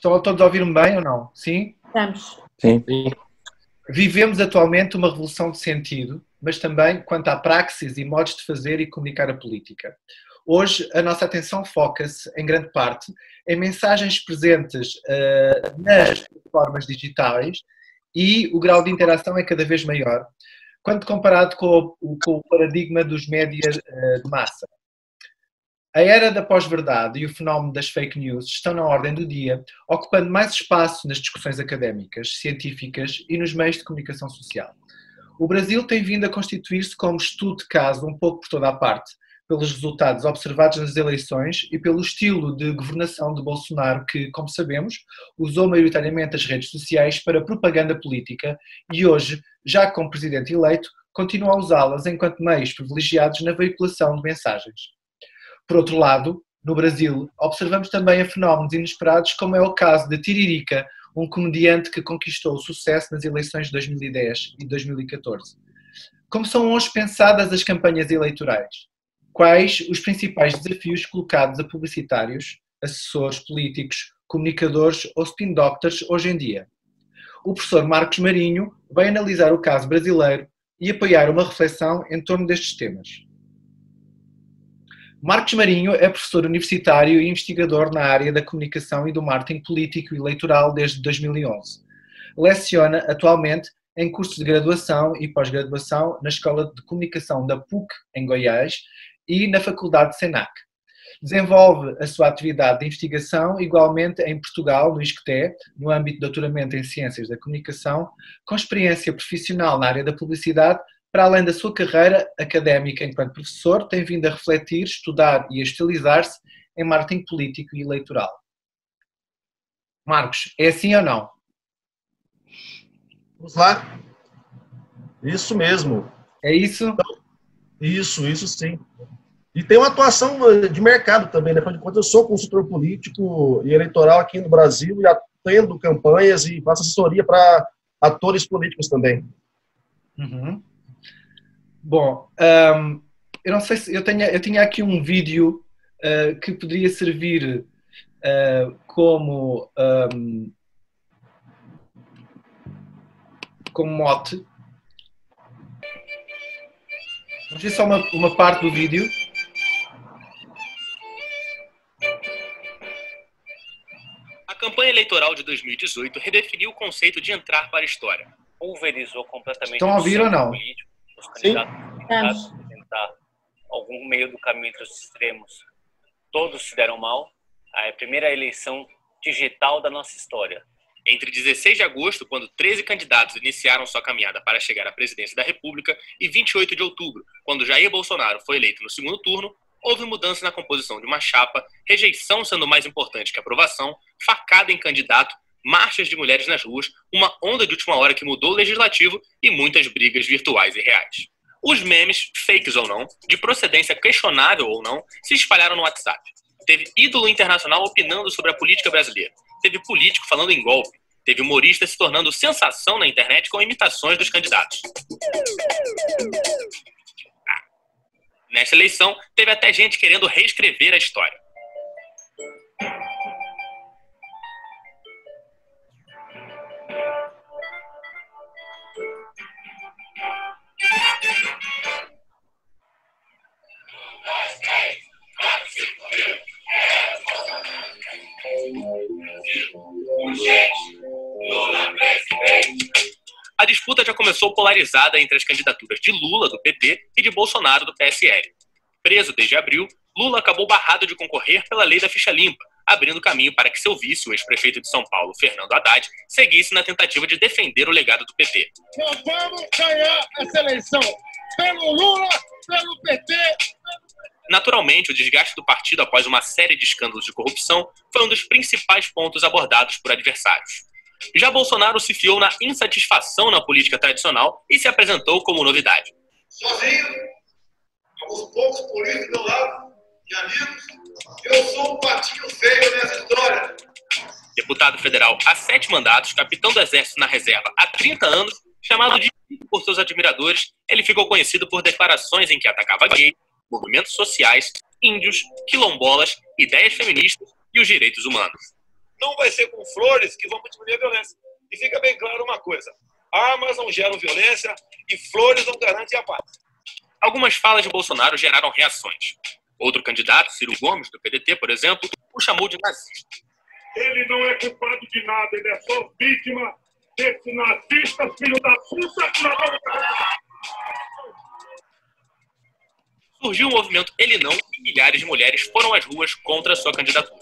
Estão todos a ouvir-me bem ou não? Sim? Estamos. Sim. Vivemos atualmente uma revolução de sentido, mas também quanto à praxis e modos de fazer e comunicar a política. Hoje, a nossa atenção foca-se, em grande parte, em mensagens presentes uh, nas plataformas digitais e o grau de interação é cada vez maior, quando comparado com o, com o paradigma dos médias uh, de massa. A era da pós-verdade e o fenómeno das fake news estão na ordem do dia, ocupando mais espaço nas discussões académicas, científicas e nos meios de comunicação social. O Brasil tem vindo a constituir-se como estudo de caso um pouco por toda a parte, pelos resultados observados nas eleições e pelo estilo de governação de Bolsonaro, que, como sabemos, usou maioritariamente as redes sociais para propaganda política e hoje, já como presidente eleito, continua a usá-las enquanto meios privilegiados na veiculação de mensagens. Por outro lado, no Brasil, observamos também fenómenos inesperados, como é o caso de Tiririca, um comediante que conquistou sucesso nas eleições de 2010 e 2014. Como são hoje pensadas as campanhas eleitorais? Quais os principais desafios colocados a publicitários, assessores políticos, comunicadores ou spin doctors hoje em dia? O professor Marcos Marinho vai analisar o caso brasileiro e apoiar uma reflexão em torno destes temas. Marcos Marinho é professor universitário e investigador na área da comunicação e do marketing político e eleitoral desde 2011. Leciona atualmente em cursos de graduação e pós-graduação na Escola de Comunicação da PUC, em Goiás, e na Faculdade de Senac. Desenvolve a sua atividade de investigação igualmente em Portugal, no ISCTE, no âmbito de doutoramento em Ciências da Comunicação, com experiência profissional na área da publicidade, para além da sua carreira académica enquanto professor, tem vindo a refletir, estudar e a estabilizar-se em marketing político e eleitoral. Marcos, é assim ou não? Vamos lá. Isso mesmo. É isso? Então, isso, isso sim. E tem uma atuação eh, de mercado também, né? Afinal de contas, eu sou consultor político e eleitoral aqui no Brasil e atendo campanhas e faço assessoria para atores políticos também. Uhum. Bom, um, eu não sei se eu tenho, eu tinha aqui um vídeo uh, que poderia servir uh, como um, como mote. Vamos ver só uma, uma parte do vídeo. A campanha eleitoral de 2018 redefiniu o conceito de entrar para a história. Pulverizou completamente Estão a ouvir ou não? Político candidatos a tentar algum meio do caminho entre os extremos, todos se deram mal. A primeira eleição digital da nossa história. Entre 16 de agosto, quando 13 candidatos iniciaram sua caminhada para chegar à presidência da República, e 28 de outubro, quando Jair Bolsonaro foi eleito no segundo turno, houve mudança na composição de uma chapa, rejeição sendo mais importante que aprovação, facada em candidato marchas de mulheres nas ruas, uma onda de última hora que mudou o legislativo e muitas brigas virtuais e reais. Os memes, fakes ou não, de procedência questionável ou não, se espalharam no WhatsApp. Teve ídolo internacional opinando sobre a política brasileira. Teve político falando em golpe. Teve humorista se tornando sensação na internet com imitações dos candidatos. Ah. Nesta eleição, teve até gente querendo reescrever a história. A disputa já começou polarizada entre as candidaturas de Lula, do PT, e de Bolsonaro, do PSL. Preso desde abril, Lula acabou barrado de concorrer pela lei da ficha limpa, abrindo caminho para que seu vice, o ex-prefeito de São Paulo, Fernando Haddad, seguisse na tentativa de defender o legado do PT. Nós vamos ganhar essa eleição pelo Lula, pelo PT. Naturalmente, o desgaste do partido após uma série de escândalos de corrupção foi um dos principais pontos abordados por adversários. Já Bolsonaro se fiou na insatisfação na política tradicional e se apresentou como novidade. Sozinho, com poucos políticos do meu lado e amigos, eu sou um patinho feio nessa história. Deputado federal há sete mandatos, capitão do Exército na reserva há 30 anos, chamado de por seus admiradores, ele ficou conhecido por declarações em que atacava gays, movimentos sociais, índios, quilombolas, ideias feministas e os direitos humanos. não vai ser com flores que vamos diminuir a violência. E fica bem claro uma coisa: armas não geram violência e flores não garantem a paz. Algumas falas de Bolsonaro geraram reações. Outro candidato, Ciro Gomes, do PDT, por exemplo, o chamou de nazista. Ele não é culpado de nada, ele é só vítima desse nazista filho da puta que Surgiu o movimento Ele Não e milhares de mulheres foram às ruas contra a sua candidatura.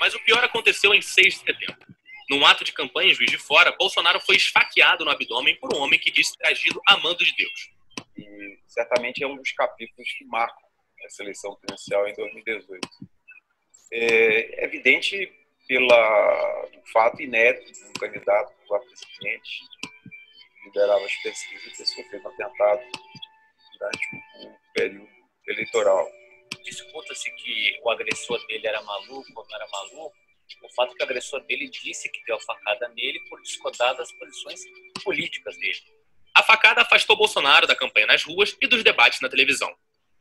Mas o pior aconteceu em 6 de setembro. Num ato de campanha em Juiz de Fora, Bolsonaro foi esfaqueado no abdômen por um homem que disse ter agido amando de Deus. E certamente é um dos capítulos que marcam essa eleição presidencial em 2018. É evidente pelo fato inédito de um candidato a presidente que liderava as pesquisas ter sofrido um atentado durante o período eleitoral. Disputa-se que o agressor dele era maluco ou não era maluco, o fato que o agressor dele disse que deu a facada nele por discordar das posições políticas dele. A facada afastou Bolsonaro da campanha nas ruas e dos debates na televisão.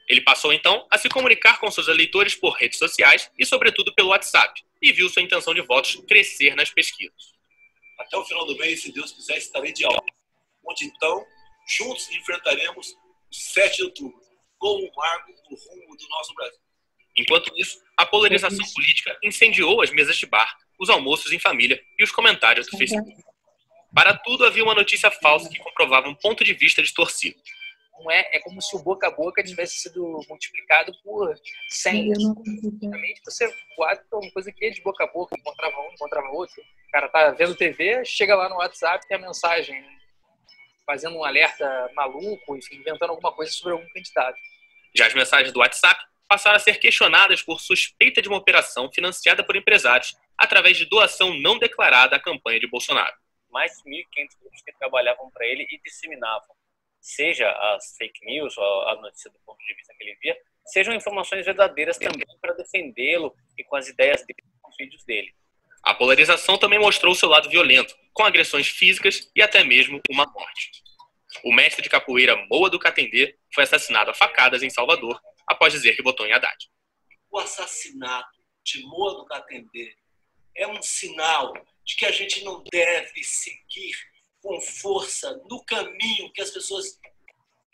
Ele passou então a se comunicar com seus eleitores por redes sociais e, sobretudo, pelo WhatsApp, e viu sua intenção de votos crescer nas pesquisas. Até o final do mês, se Deus quiser, estarei de aula, onde então juntos enfrentaremos o 7 de outubro, como um marco no rumo do nosso Brasil. Enquanto isso, a polarização política incendiou as mesas de bar, os almoços em família e os comentários do Facebook. Para tudo havia uma notícia falsa que comprovava um ponto de vista distorcido. Não é, é como se o boca a boca tivesse sido multiplicado por 100. Basicamente, você guarda uma coisa que é de boca a boca, encontrava um, encontrava outro. O cara tá vendo TV, chega lá no WhatsApp, tem a mensagem fazendo um alerta maluco, enfim, inventando alguma coisa sobre algum candidato. Já as mensagens do WhatsApp passaram a ser questionadas por suspeita de uma operação financiada por empresários através de doação não declarada à campanha de Bolsonaro. Mais de 1.500 grupos que trabalhavam para ele e disseminavam, seja as fake news, ou a notícia do ponto de vista que ele via, sejam informações verdadeiras também para defendê-lo e com as ideias dele, com os vídeos dele. A polarização também mostrou seu lado violento, com agressões físicas e até mesmo uma morte. O mestre de capoeira Moa do Catendê foi assassinado a facadas em Salvador após dizer que votou em Haddad. O assassinato de Moa do Catendê é um sinal de que a gente não deve seguir com força no caminho que as pessoas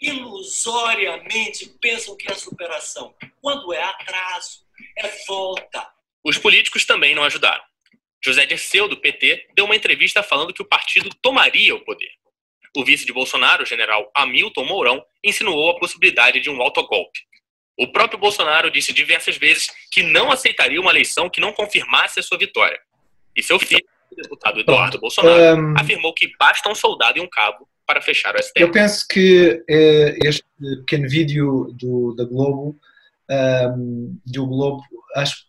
ilusoriamente pensam que é superação. Quando é atraso, é volta. Os políticos também não ajudaram. José Dirceu, do PT, deu uma entrevista falando que o partido tomaria o poder. O vice de Bolsonaro, o general Hamilton Mourão, insinuou a possibilidade de um autogolpe. O próprio Bolsonaro disse diversas vezes que não aceitaria uma eleição que não confirmasse a sua vitória. E seu filho, deputado Eduardo Bom, Bolsonaro, um, afirmou que basta um soldado e um cabo para fechar o STF. Eu penso que eh, este pequeno vídeo do, da Globo, um, do Globo, acho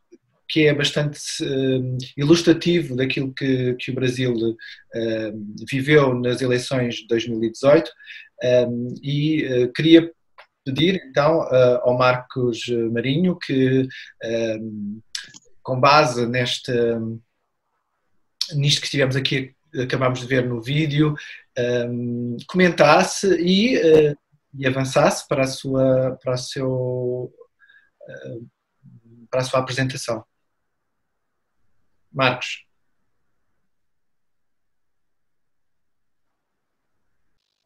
que é bastante um, ilustrativo daquilo que, que o Brasil viveu nas eleições de 2018 e uh, queria pedir então uh, ao Marcos Marinho que, com base neste, nisto que estivemos aqui, acabamos de ver no vídeo, um, comentasse e, uh, e, avançasse para a sua, para a seu, para a sua apresentação. Marcos.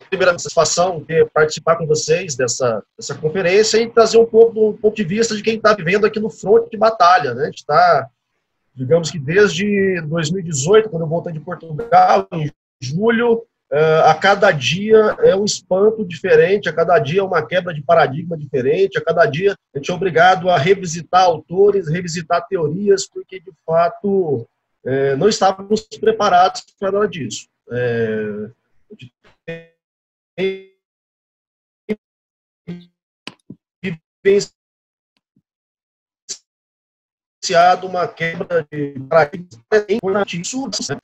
primeira satisfação ter participar com vocês dessa, dessa conferência e trazer um pouco do ponto de vista de quem está vivendo aqui no fronte de batalha. Né? A gente está, digamos que desde 2018, quando eu voltei de Portugal, em julho, uh, a cada dia é um espanto diferente, a cada dia é uma quebra de paradigma diferente, a cada dia a gente é obrigado a revisitar autores, revisitar teorias, porque de fato é, não estávamos preparados para nada disso. É, uma quebra de paradigmas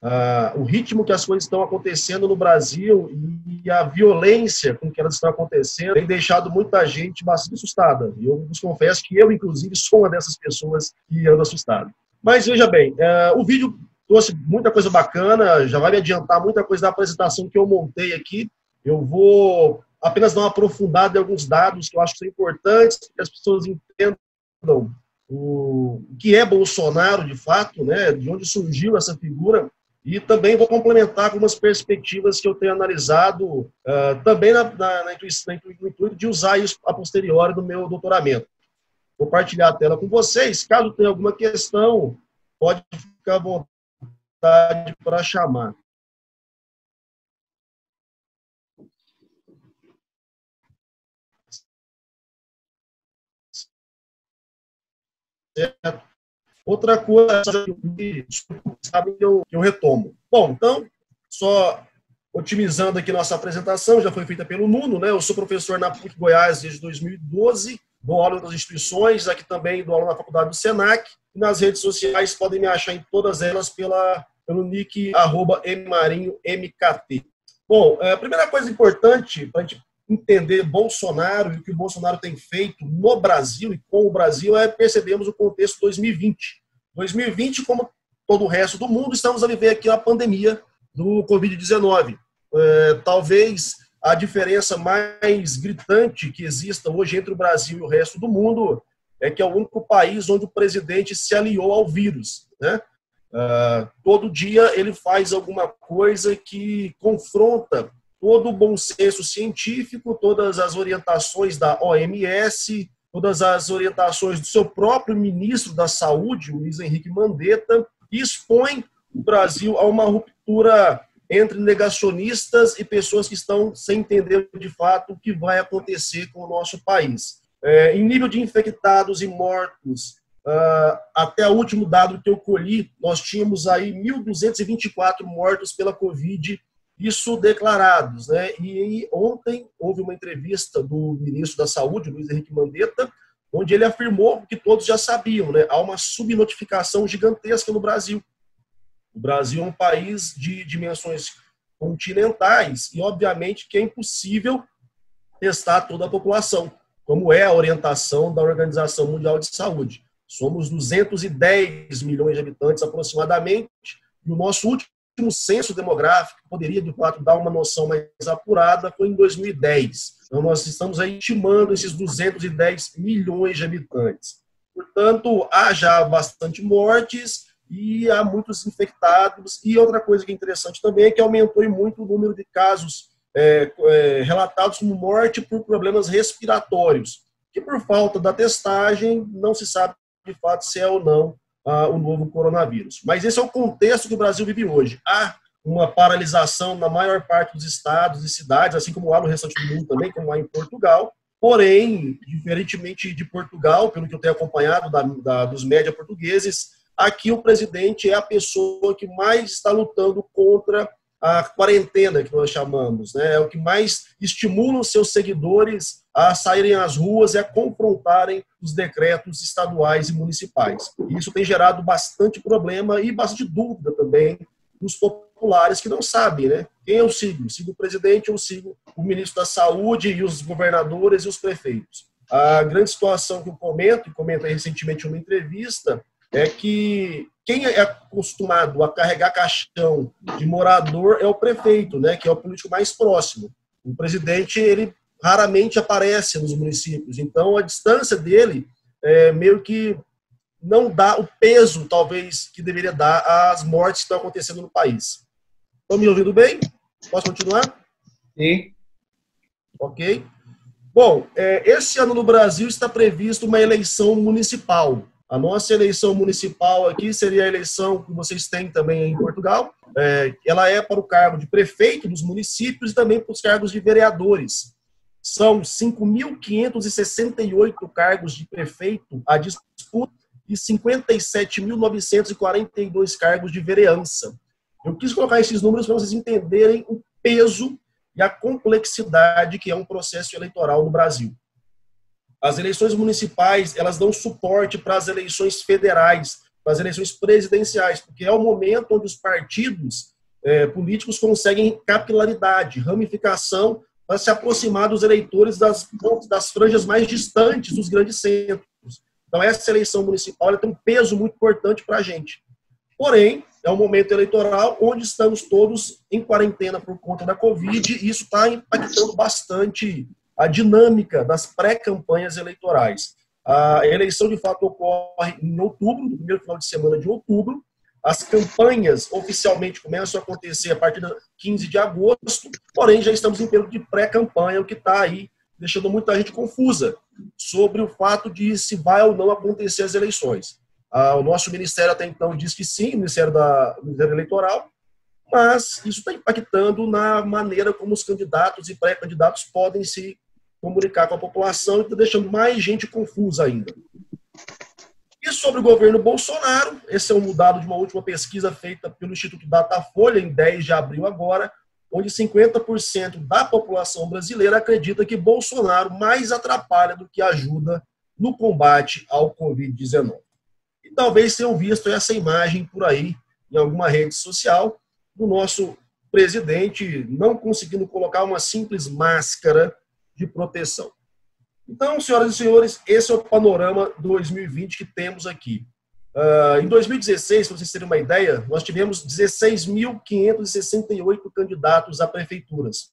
ah, o ritmo que as coisas estão acontecendo no Brasil e a violência com que elas estão acontecendo tem deixado muita gente bastante assustada. E eu vos confesso que eu, inclusive, sou uma dessas pessoas que ando assustado. Mas veja bem, uh, o vídeo trouxe muita coisa bacana, já vai me adiantar muita coisa da apresentação que eu montei aqui. Eu vou apenas dar uma aprofundada em alguns dados que eu acho que são importantes, que as pessoas entendam o que é Bolsonaro, de fato, né, de onde surgiu essa figura, e também vou complementar com algumas perspectivas que eu tenho analisado, uh, também na, na, na, intuição, no intuito de usar isso a posteriori do meu doutoramento. Vou compartilhar a tela com vocês. Caso tenha alguma questão, pode ficar à vontade para chamar. Certo? Outra coisa que sabe eu, eu retomo. Bom, então, só otimizando aqui nossa apresentação, já foi feita pelo Nuno, né? Eu sou professor na PUC Goiás desde 2012, dou aula nas instituições, aqui também dou aula na faculdade do SENAC, e nas redes sociais podem me achar em todas elas pela, pelo nick arroba mmarinhomkt. Bom, é, a primeira coisa importante para a gente entender Bolsonaro e o que o Bolsonaro tem feito no Brasil e com o Brasil é percebemos o contexto 2020. 2020, como todo o resto do mundo, estamos a viver aqui a pandemia do Covid-19. É, talvez a diferença mais gritante que exista hoje entre o Brasil e o resto do mundo é que é o único país onde o presidente se aliou ao vírus. Né? Uh, todo dia ele faz alguma coisa que confronta todo o bom senso científico, todas as orientações da OMS, todas as orientações do seu próprio ministro da Saúde, Luiz Henrique Mandetta, e expõe o Brasil a uma ruptura entre negacionistas e pessoas que estão sem entender de fato o que vai acontecer com o nosso país. É, em nível de infectados e mortos, uh, até o último dado que eu colhi, nós tínhamos aí 1.224 mortos pela Covid isso declarados. Né? E ontem houve uma entrevista do ministro da Saúde, Luiz Henrique Mandetta, onde ele afirmou que todos já sabiam, né? há uma subnotificação gigantesca no Brasil. O Brasil é um país de dimensões continentais e, obviamente, que é impossível testar toda a população, como é a orientação da Organização Mundial de Saúde. Somos 210 milhões de habitantes aproximadamente, e o nosso último último censo demográfico, poderia de fato dar uma noção mais apurada, foi em 2010. Então, nós estamos aí estimando esses 210 milhões de habitantes. Portanto, há já bastante mortes e há muitos infectados. E outra coisa que é interessante também é que aumentou muito o número de casos é, é, relatados como morte por problemas respiratórios, que por falta da testagem não se sabe de fato se é ou não uh, o novo coronavírus. Mas esse é o contexto que o Brasil vive hoje. Há uma paralisação na maior parte dos estados e cidades, assim como há no restante do mundo também, como há em Portugal. Porém, diferentemente de Portugal, pelo que eu tenho acompanhado da, da, dos média portugueses, aqui o presidente é a pessoa que mais está lutando contra a quarentena que nós chamamos, né? É o que mais estimula os seus seguidores a saírem às ruas e a confrontarem os decretos estaduais e municipais. Isso tem gerado bastante problema e bastante dúvida também dos populares que não sabem, né? Quem eu sigo? Sigo o presidente ou sigo o ministro da Saúde e os governadores e os prefeitos? A grande situação que eu comento, e comentei recentemente em uma entrevista, é que quem é acostumado a carregar caixão de morador é o prefeito, né, que é o político mais próximo. O presidente, ele raramente aparece nos municípios, então a distância dele é meio que não dá o peso, talvez, que deveria dar às mortes que estão acontecendo no país. Estão me ouvindo bem? Posso continuar? Sim. Ok. Bom, é, esse ano no Brasil está previsto uma eleição municipal. A nossa eleição municipal aqui seria a eleição que vocês têm também em Portugal. É, ela é para o cargo de prefeito dos municípios e também para os cargos de vereadores. São 5.568 cargos de prefeito à disputa e 57.942 cargos de vereança. Eu quis colocar esses números para vocês entenderem o peso e a complexidade que é um processo eleitoral no Brasil. As eleições municipais, elas dão suporte para as eleições federais, para as eleições presidenciais, porque é o momento onde os partidos é, políticos conseguem capilaridade, ramificação, para se aproximar dos eleitores das, das franjas mais distantes dos grandes centros. Então, essa eleição municipal tem um peso muito importante para a gente. Porém, é um momento eleitoral onde estamos todos em quarentena por conta da Covid e isso está impactando bastante a dinâmica das pré-campanhas eleitorais. A eleição, de fato, ocorre em outubro, no primeiro final de semana de outubro. As campanhas oficialmente começam a acontecer a partir de 15 de agosto, porém já estamos em período de pré-campanha, o que está aí deixando muita gente confusa sobre o fato de se vai ou não acontecer as eleições. Ah, o nosso ministério até então diz que sim, o Ministério, da, o Ministério Eleitoral, mas isso está impactando na maneira como os candidatos e pré-candidatos podem se comunicar com a população e está deixando mais gente confusa ainda. E sobre o governo Bolsonaro, esse é um dado de uma última pesquisa feita pelo Instituto Datafolha, em 10 de abril agora, onde 50% da população brasileira acredita que Bolsonaro mais atrapalha do que ajuda no combate ao Covid-19. E talvez tenham visto essa imagem por aí em alguma rede social do nosso presidente não conseguindo colocar uma simples máscara de proteção. Então, senhoras e senhores, esse é o panorama 2020 que temos aqui. Uh, em 2016, para vocês terem uma ideia, nós tivemos 16.568 candidatos a prefeituras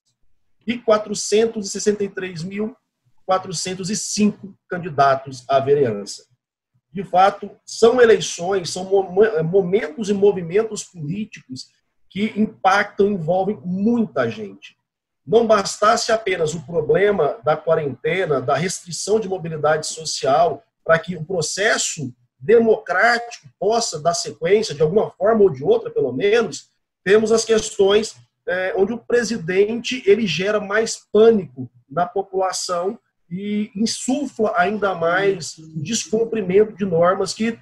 e 463.405 candidatos à vereança. De fato, são eleições, são momentos e movimentos políticos que impactam, envolvem muita gente não bastasse apenas o problema da quarentena, da restrição de mobilidade social, para que o processo democrático possa dar sequência, de alguma forma ou de outra, pelo menos, temos as questões é, onde o presidente ele gera mais pânico na população e insufla ainda mais descumprimento de normas que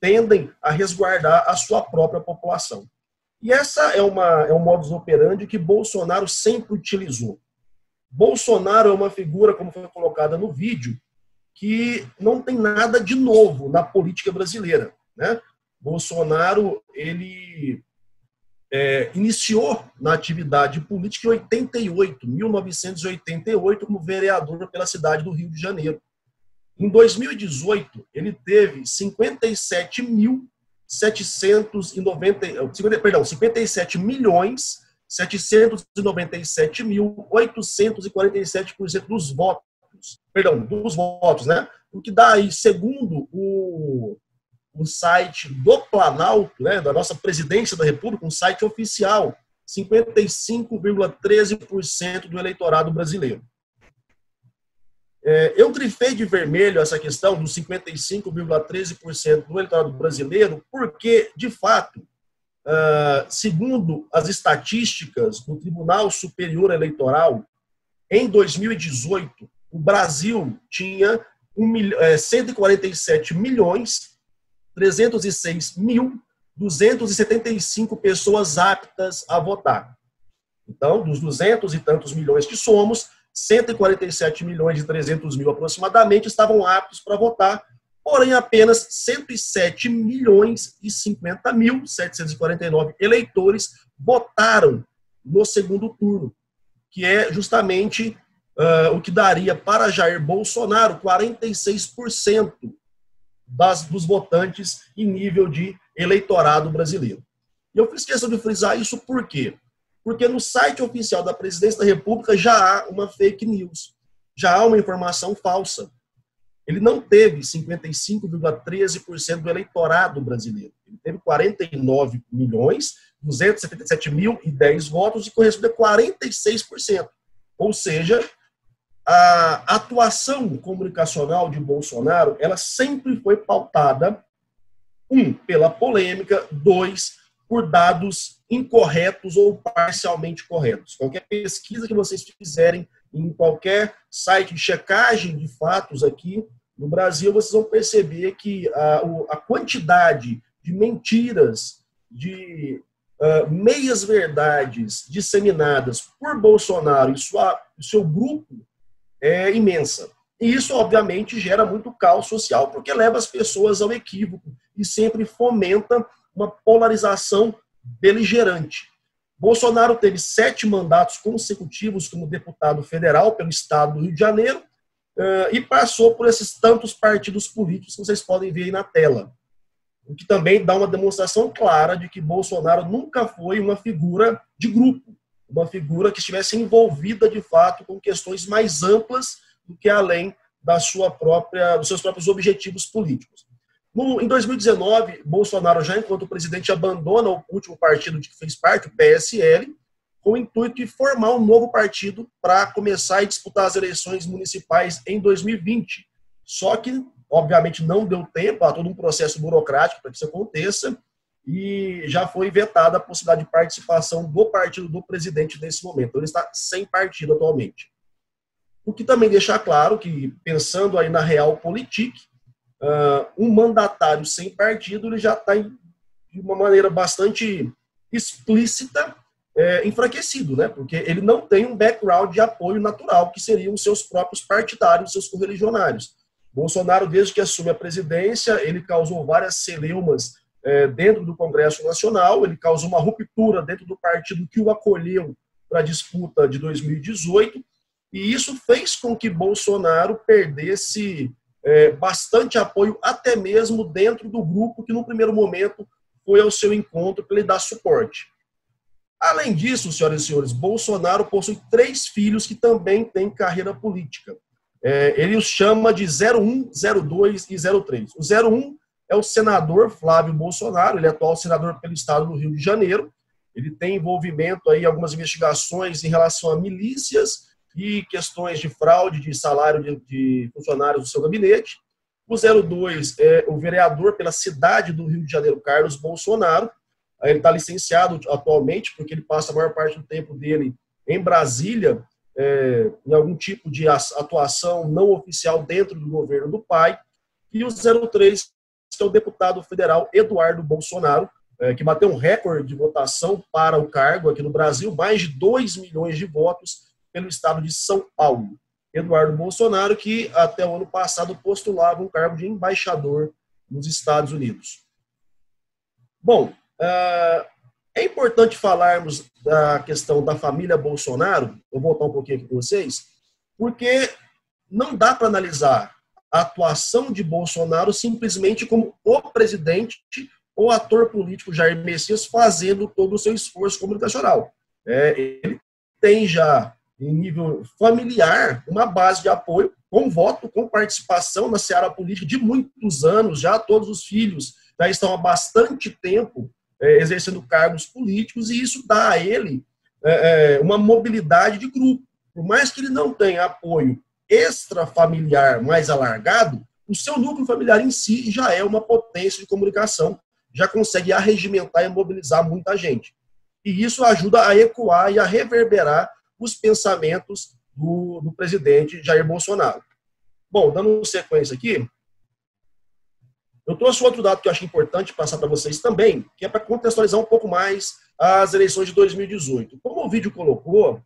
tendem a resguardar a sua própria população. E essa é, uma, é um modus operandi que Bolsonaro sempre utilizou. Bolsonaro é uma figura, como foi colocada no vídeo, que não tem nada de novo na política brasileira. Né? Bolsonaro ele é, iniciou na atividade política em 88, 1988, como vereador pela cidade do Rio de Janeiro. Em 2018, ele teve 57 mil 790, perdão, 57 milhões 797 mil 847% dos votos, perdão, dos votos, né? O que dá aí, segundo o, o site do Planalto, né, da nossa presidência da República, um site oficial, 55,13% do eleitorado brasileiro. É, eu grifei de vermelho essa questão dos 55,13% do eleitorado brasileiro, porque, de fato, ah, segundo as estatísticas do Tribunal Superior Eleitoral, em 2018, o Brasil tinha 147 é, milhões 306 mil 275 pessoas aptas a votar. Então, dos 200 e tantos milhões que somos, 147 milhões e 300 mil aproximadamente estavam aptos para votar, porém apenas 107 milhões e 50 mil 749 eleitores votaram no segundo turno, que é justamente uh, o que daria para Jair Bolsonaro 46% das, dos votantes em nível de eleitorado brasileiro. E eu fiz questão de frisar isso por quê? Porque no site oficial da Presidência da República já há uma fake news, já há uma informação falsa. Ele não teve 55,13% do eleitorado brasileiro. Ele teve 49 milhões 277 mil e 10 votos e corresponde a 46%. Ou seja, a atuação comunicacional de Bolsonaro, ela sempre foi pautada, um, pela polêmica, dois, por dados incorretos ou parcialmente corretos. Qualquer pesquisa que vocês fizerem em qualquer site de checagem de fatos aqui no Brasil, vocês vão perceber que a, a quantidade de mentiras, de uh, meias verdades disseminadas por Bolsonaro e sua, seu grupo é imensa. E isso, obviamente, gera muito caos social, porque leva as pessoas ao equívoco e sempre fomenta uma polarização beligerante. Bolsonaro teve sete mandatos consecutivos como deputado federal pelo estado do Rio de Janeiro e passou por esses tantos partidos políticos que vocês podem ver aí na tela. o que também dá uma demonstração clara de que Bolsonaro nunca foi uma figura de grupo, uma figura que estivesse envolvida de fato com questões mais amplas do que além da sua própria, dos seus próprios objetivos políticos. No, em 2019, Bolsonaro, já enquanto presidente, abandona o último partido de que fez parte, o PSL, com o intuito de formar um novo partido para começar a disputar as eleições municipais em 2020. Só que, obviamente, não deu tempo, há todo um processo burocrático para que isso aconteça, e já foi vetada a possibilidade de participação do partido do presidente nesse momento. Então, ele está sem partido atualmente. O que também deixa claro que, pensando aí na realpolitik, uh, um mandatário sem partido ele já está de uma maneira bastante explícita é, enfraquecido, né? Porque ele não tem um background de apoio natural, que seriam os seus próprios partidários, seus correligionários. Bolsonaro, desde que assume a presidência, ele causou várias celeumas é, dentro do Congresso Nacional, ele causou uma ruptura dentro do partido que o acolheu para a disputa de 2018, e isso fez com que Bolsonaro perdesse é, bastante apoio, até mesmo dentro do grupo que, no primeiro momento, foi ao seu encontro para lhe dar suporte. Além disso, senhoras e senhores, Bolsonaro possui três filhos que também têm carreira política. É, ele os chama de 01, 02 e 03. O 01 é o senador Flávio Bolsonaro, ele é atual senador pelo estado do Rio de Janeiro. Ele tem envolvimento aí em algumas investigações em relação a milícias e questões de fraude de salário de, de funcionários do seu gabinete. O 02 é o vereador pela cidade do Rio de Janeiro, Carlos Bolsonaro. Ele está licenciado atualmente, porque ele passa a maior parte do tempo dele em Brasília, é, em algum tipo de atuação não oficial dentro do governo do pai. E o 03, que é o deputado federal Eduardo Bolsonaro, é, que bateu um recorde de votação para o cargo aqui no Brasil, mais de 2 milhões de votos pelo estado de São Paulo. Eduardo Bolsonaro, que até o ano passado postulava um cargo de embaixador nos Estados Unidos. Bom, ah, é importante falarmos da questão da família Bolsonaro, vou voltar um pouquinho aqui com vocês, porque não dá para analisar a atuação de Bolsonaro simplesmente como o presidente ou ator político Jair Messias fazendo todo o seu esforço comunicacional. É, ele tem já em nível familiar, uma base de apoio com voto, com participação na seara política de muitos anos, já todos os filhos já estão há bastante tempo é, exercendo cargos políticos, e isso dá a ele é, é uma mobilidade de grupo. Por mais que ele não tenha apoio extrafamiliar mais alargado, o seu núcleo familiar em si já é uma potência de comunicação, já consegue arregimentar e mobilizar muita gente. E isso ajuda a ecoar e a reverberar os pensamentos do, do presidente Jair Bolsonaro. Bom, dando sequência aqui, eu trouxe outro dado que eu acho importante passar para vocês também, que é para contextualizar um pouco mais as eleições de 2018. Como o vídeo colocou,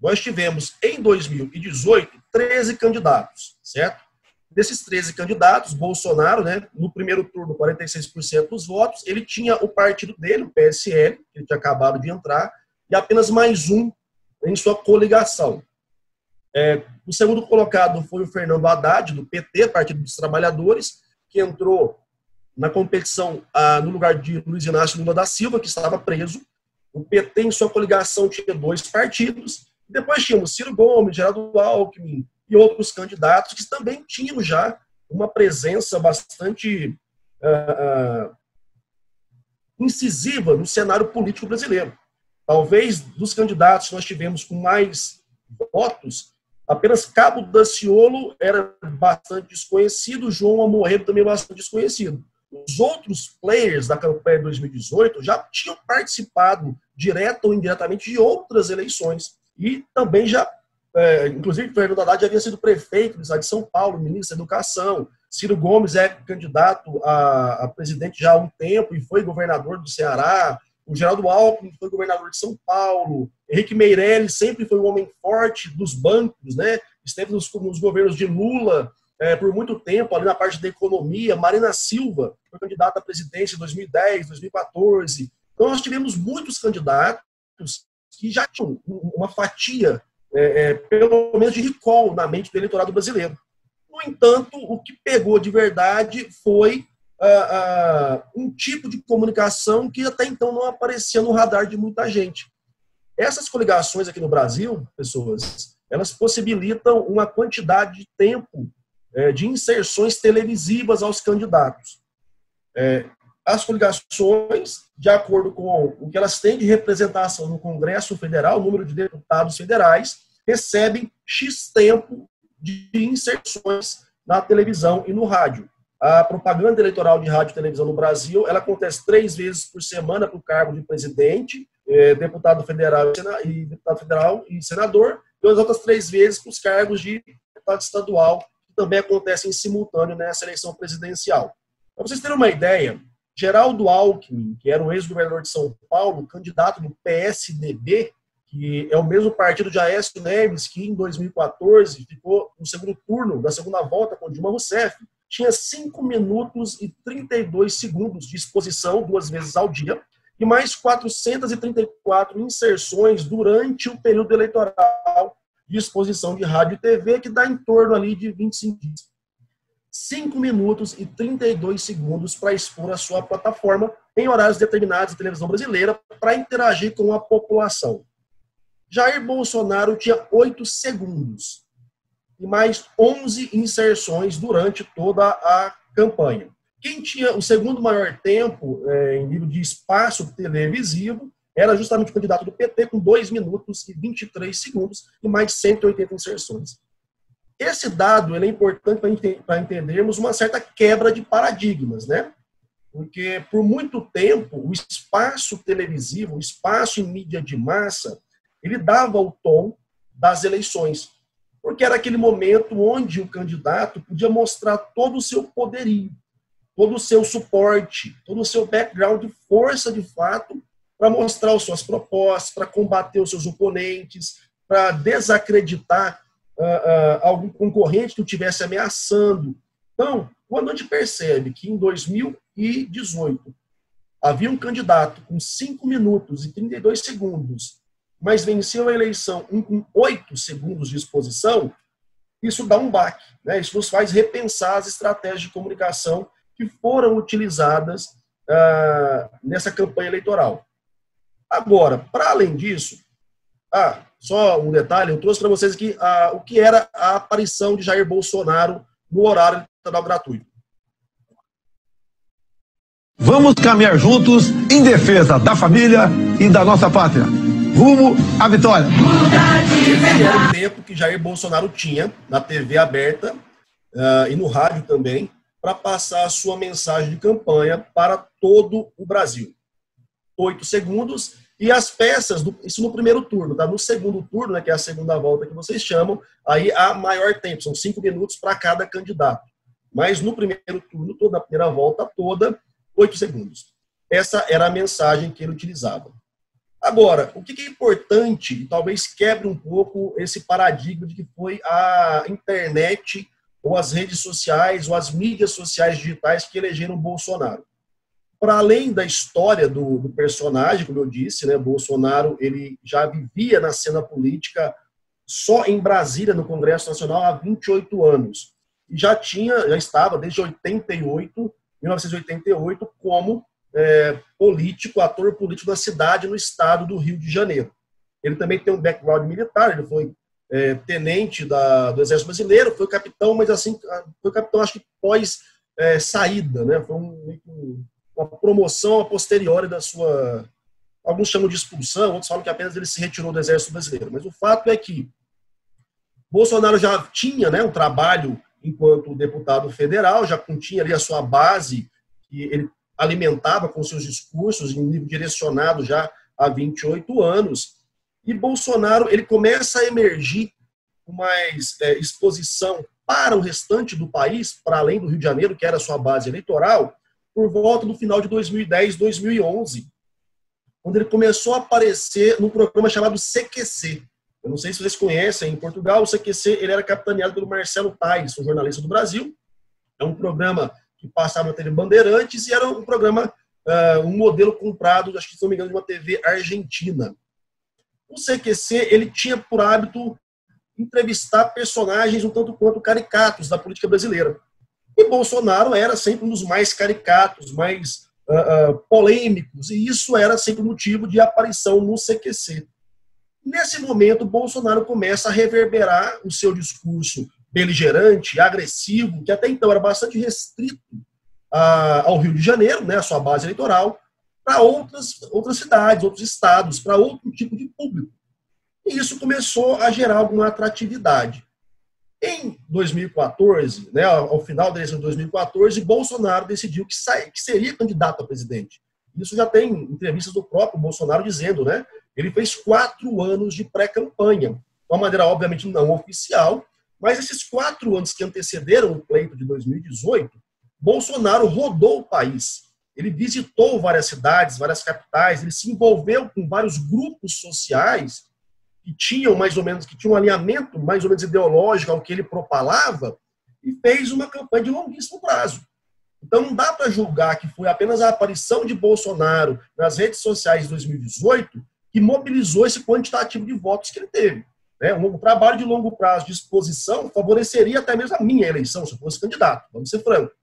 nós tivemos em 2018 13 candidatos, certo? Desses 13 candidatos, Bolsonaro, né, no primeiro turno, 46% dos votos, ele tinha o partido dele, o PSL, que ele tinha acabado de entrar, e apenas mais um em sua coligação. É, o segundo colocado foi o Fernando Haddad, do PT, Partido dos Trabalhadores, que entrou na competição ah, no lugar de Luiz Inácio Lula da Silva, que estava preso. O PT, em sua coligação, tinha dois partidos. Depois tínhamos Ciro Gomes, Geraldo Alckmin e outros candidatos que também tinham já uma presença bastante ah, ah, incisiva no cenário político brasileiro. Talvez dos candidatos que nós tivemos com mais votos, apenas Cabo Daciolo era bastante desconhecido, João Amoedo também bastante desconhecido. Os outros players da campanha de 2018 já tinham participado, direta ou indiretamente, de outras eleições. E também já, é, inclusive, Fernando Haddad já havia sido prefeito de São Paulo, ministro da Educação. Ciro Gomes é candidato a, a presidente já há um tempo e foi governador do Ceará o Geraldo Alckmin foi governador de São Paulo, Henrique Meirelles sempre foi um homem forte dos bancos, né? esteve nos, nos governos de Lula é, por muito tempo, ali na parte da economia. Marina Silva foi candidata à presidência em 2010, 2014. Então, nós tivemos muitos candidatos que já tinham uma fatia, é, é, pelo menos de recall na mente do eleitorado brasileiro. No entanto, o que pegou de verdade foi uh, uh, um tipo de comunicação que até então não aparecia no radar de muita gente. Essas coligações aqui no Brasil, pessoas, elas possibilitam uma quantidade de tempo é, de inserções televisivas aos candidatos. É, as coligações, de acordo com o que elas têm de representação no Congresso Federal, o número de deputados federais, recebem X tempo de inserções na televisão e no rádio. A propaganda eleitoral de rádio e televisão no Brasil, ela acontece três vezes por semana para o cargo de presidente, é, deputado federal e deputado federal e senador, e as outras três vezes para os cargos de deputado estadual, que também acontecem em simultâneo nessa eleição presidencial. Para vocês terem uma ideia, Geraldo Alckmin, que era o ex-governador de São Paulo, candidato do PSDB, que é o mesmo partido de Aécio Neves, que em 2014 ficou no segundo turno da segunda volta com Dilma Rousseff, tinha 5 minutos e 32 segundos de exposição duas vezes ao dia e mais 434 inserções durante o período eleitoral de exposição de rádio e TV, que dá em torno ali de 25 dias. 5 minutos e 32 segundos para expor a sua plataforma em horários determinados da televisão brasileira para interagir com a população. Jair Bolsonaro tinha 8 segundos e mais 11 inserções durante toda a campanha. Quem tinha o segundo maior tempo é, em nível de espaço televisivo era justamente o candidato do PT, com 2 minutos e 23 segundos e mais 180 inserções. Esse dado é importante para entendermos uma certa quebra de paradigmas, né? Porque por muito tempo o espaço televisivo, o espaço em mídia de massa, ele dava o tom das eleições, porque era aquele momento onde o candidato podia mostrar todo o seu poderio, todo o seu suporte, todo o seu background de força de fato para mostrar as suas propostas, para combater os seus oponentes, para desacreditar uh, uh, algum concorrente que o estivesse ameaçando. Então, quando a gente percebe que em 2018 havia um candidato com 5 minutos e 32 segundos, mas venceu a eleição com 8 segundos de exposição, isso dá um baque. Né? Isso nos faz repensar as estratégias de comunicação que foram utilizadas uh, nessa campanha eleitoral. Agora, para além disso, ah, só um detalhe, eu trouxe para vocês aqui ah, o que era a aparição de Jair Bolsonaro no horário eleitoral gratuito. Vamos caminhar juntos em defesa da família e da nossa pátria. Rumo à vitória. Era o tempo que Jair Bolsonaro tinha na TV aberta uh, e no rádio também para passar a sua mensagem de campanha para todo o Brasil. Oito segundos e as peças, do, isso no primeiro turno, tá? No segundo turno, né, que é a segunda volta que vocês chamam, aí há maior tempo, são cinco minutos para cada candidato. Mas no primeiro turno, toda a primeira volta toda, oito segundos. Essa era a mensagem que ele utilizava. Agora, o que é importante, e talvez quebre um pouco esse paradigma de que foi a internet ou as redes sociais, ou as mídias sociais digitais que elegeram Bolsonaro. Para além da história do, do, personagem, como eu disse, né, Bolsonaro ele já vivia na cena política só em Brasília, no Congresso Nacional, há 28 anos. E já tinha, já estava desde 88, 1988, como é, político, ator político da cidade no estado do Rio de Janeiro. Ele também tem um background militar, ele foi é, tenente da, do Exército Brasileiro, foi capitão, mas assim, foi capitão, acho que pós é, saída, né? Foi um, uma promoção a posteriori da sua. Alguns chamam de expulsão, outros falam que apenas ele se retirou do Exército Brasileiro. Mas o fato é que Bolsonaro já tinha né, um trabalho enquanto deputado federal, já continha ali a sua base, que ele alimentava com seus discursos em direcionado já há 28 anos. E Bolsonaro ele começa a emergir com mais é, exposição para o restante do país, para além do Rio de Janeiro, que era sua base eleitoral, por volta do final de 2010, 2011, quando ele começou a aparecer num programa chamado CQC. Eu não sei se vocês conhecem, em Portugal, o CQC ele era capitaneado pelo Marcelo Tais, um jornalista do Brasil. É um programa que passava na TV Bandeirantes e era um programa, uh, um modelo comprado, acho que se não me engano, de uma TV argentina. O CQC ele tinha por hábito entrevistar personagens um tanto quanto caricatos da política brasileira. E Bolsonaro era sempre um dos mais caricatos, mais uh, uh, polêmicos, e isso era sempre motivo de aparição no CQC. Nesse momento, Bolsonaro começa a reverberar o seu discurso beligerante, agressivo, que até então era bastante restrito uh, ao Rio de Janeiro, né, a sua base eleitoral, para outras, outras cidades, outros estados, para outro tipo de público. E isso começou a gerar alguma atratividade. Em 2014, né, ao final da eleição de 2014, Bolsonaro decidiu que, sai, que seria candidato a presidente. Isso já tem entrevistas do próprio Bolsonaro dizendo, né? Ele fez quatro anos de pré-campanha, de uma maneira obviamente não oficial, mas esses quatro anos que antecederam o pleito de 2018, Bolsonaro rodou o país. Ele visitou várias cidades, várias capitais, ele se envolveu com vários grupos sociais que tinham mais ou menos, que tinham um alinhamento mais ou menos ideológico ao que ele propalava, e fez uma campanha de longuíssimo prazo. Então não dá para julgar que foi apenas a aparição de Bolsonaro nas redes sociais de 2018 que mobilizou esse quantitativo de votos que ele teve. Né? Um trabalho de longo prazo de exposição favoreceria até mesmo a minha eleição, se eu fosse candidato, vamos ser francos.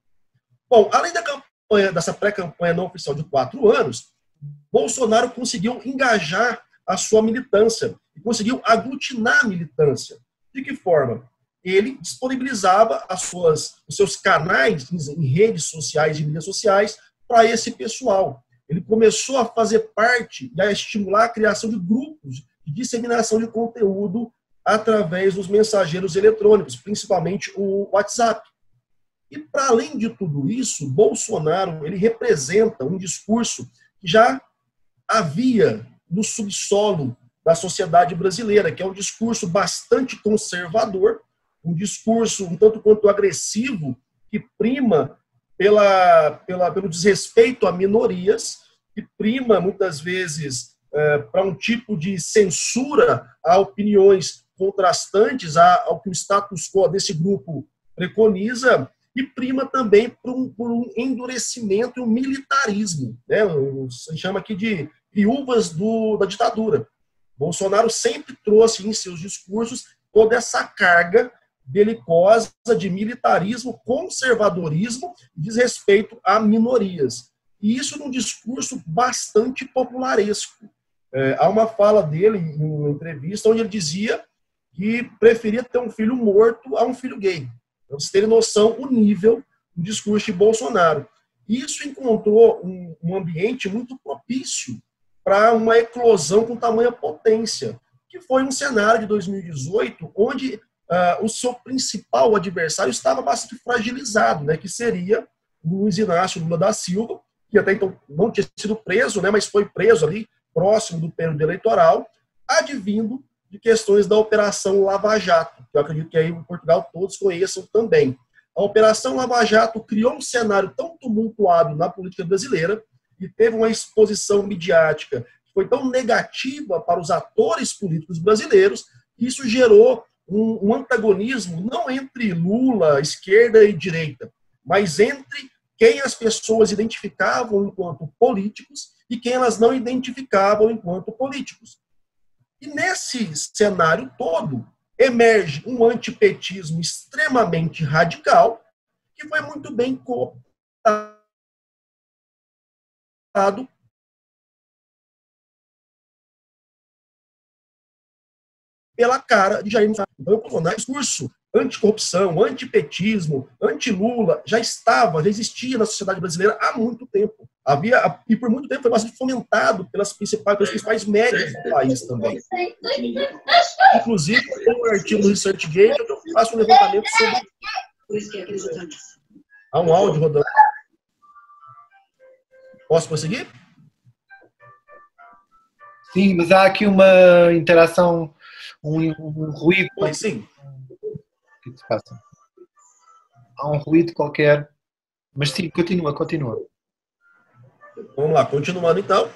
Bom, além da campanha, dessa pré-campanha não oficial de quatro anos, Bolsonaro conseguiu engajar a sua militância e conseguiu aglutinar a militância. De que forma? Ele disponibilizava as suas, os seus canais em redes sociais e mídias sociais para esse pessoal. Ele começou a fazer parte e a estimular a criação de grupos de disseminação de conteúdo através dos mensageiros eletrônicos, principalmente o WhatsApp. E para além de tudo isso, Bolsonaro ele representa um discurso que já havia no subsolo da sociedade brasileira, que é um discurso bastante conservador, um discurso um tanto quanto agressivo, que prima pela, pela, pelo desrespeito a minorias, que prima muitas vezes é, para um tipo de censura a opiniões contrastantes ao que o status quo desse grupo preconiza, e prima também por um, por um endurecimento e um militarismo. Né? Se chama aqui de viúvas do, da ditadura. Bolsonaro sempre trouxe em seus discursos toda essa carga belicosa de militarismo, conservadorismo e desrespeito a minorias. E isso num discurso bastante popularesco. É, há uma fala dele em uma entrevista onde ele dizia que preferia ter um filho morto a um filho gay. Vocês terem noção o nível do discurso de Bolsonaro. Isso encontrou um, um ambiente muito propício para uma eclosão com tamanha potência, que foi um cenário de 2018 onde uh, o seu principal adversário estava bastante fragilizado, né, que seria Luiz Inácio Lula da Silva, que até então não tinha sido preso, né, mas foi preso ali próximo do período eleitoral, advindo de questões da Operação Lava Jato, que eu acredito que aí em Portugal todos conheçam também. A Operação Lava Jato criou um cenário tão tumultuado na política brasileira e teve uma exposição midiática que foi tão negativa para os atores políticos brasileiros que isso gerou um, um antagonismo não entre Lula, esquerda e direita, mas entre quem as pessoas identificavam enquanto políticos e quem elas não identificavam enquanto políticos. E nesse cenário todo, emerge um antipetismo extremamente radical, que foi muito bem cooptado pela cara de Jair Bolsonaro. Então, o Bolsonaro, discurso anticorrupção, antipetismo, anti-Lula, já estava, já existia na sociedade brasileira há muito tempo. Havia, e por muito tempo foi bastante fomentado pelas principais, pelos principais médias do país também. Inclusive, tem um artigo no ResearchGate onde eu faço um levantamento sobre. Há um áudio rodando. Posso prosseguir? Sim, mas há aqui uma interação, um, um ruído. Pois sim. Que se passa? Há um ruído qualquer. Mas sim, continua, continua. Vamos lá, continuando então.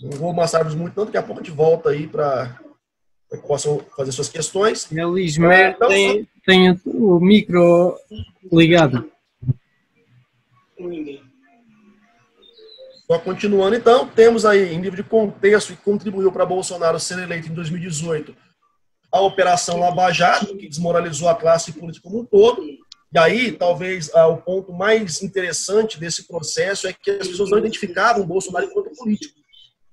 Não vou amassar-vos muito, não. Daqui a pouco a gente volta aí para que possam fazer suas questões. Elismer então, tem, só... tem o micro ligado. Só continuando, então, temos aí, em nível de contexto, que contribuiu para Bolsonaro ser eleito em 2018, a Operação Lava Jato, que desmoralizou a classe política como um todo, E aí, talvez, ah, o ponto mais interessante desse processo é que as pessoas não identificavam o Bolsonaro enquanto político.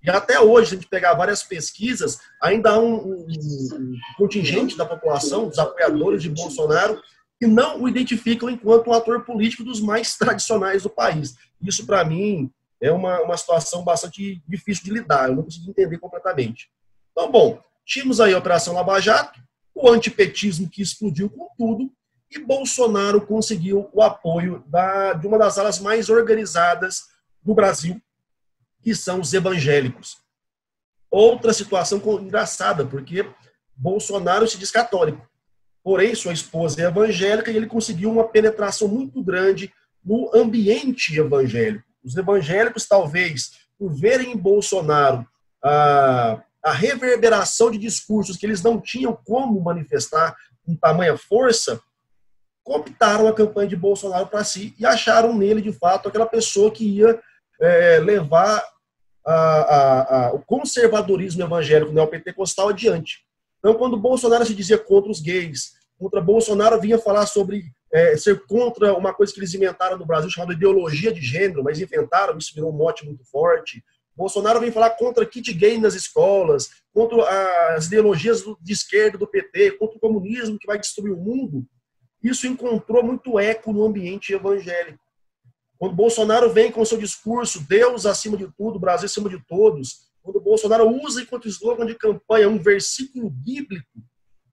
E até hoje, se a gente pegar várias pesquisas, ainda há um, um, um contingente da população, dos apoiadores de Bolsonaro, que não o identificam enquanto um ator político dos mais tradicionais do país. Isso, para mim, é uma, uma situação bastante difícil de lidar, eu não consigo entender completamente. Então, bom, tínhamos aí a Operação Lava Jato, o antipetismo que explodiu com tudo, e Bolsonaro conseguiu o apoio da, de uma das alas mais organizadas do Brasil, que são os evangélicos. Outra situação engraçada, porque Bolsonaro se diz católico. Porém, sua esposa é evangélica e ele conseguiu uma penetração muito grande no ambiente evangélico. Os evangélicos, talvez, por verem em Bolsonaro a, a reverberação de discursos que eles não tinham como manifestar com tamanha força, cooptaram a campanha de Bolsonaro para si e acharam nele, de fato, aquela pessoa que ia é, levar a, a, a, o conservadorismo evangélico neopentecostal adiante. Então, quando Bolsonaro se dizia contra os gays, contra Bolsonaro vinha falar sobre é, ser contra uma coisa que eles inventaram no Brasil chamada ideologia de gênero, mas inventaram, isso virou um mote muito forte. Bolsonaro vem falar contra kit gay nas escolas, contra as ideologias de esquerda do PT, contra o comunismo que vai destruir o mundo isso encontrou muito eco no ambiente evangélico. Quando Bolsonaro vem com seu discurso, Deus acima de tudo, Brasil acima de todos, quando Bolsonaro usa enquanto slogan de campanha um versículo bíblico,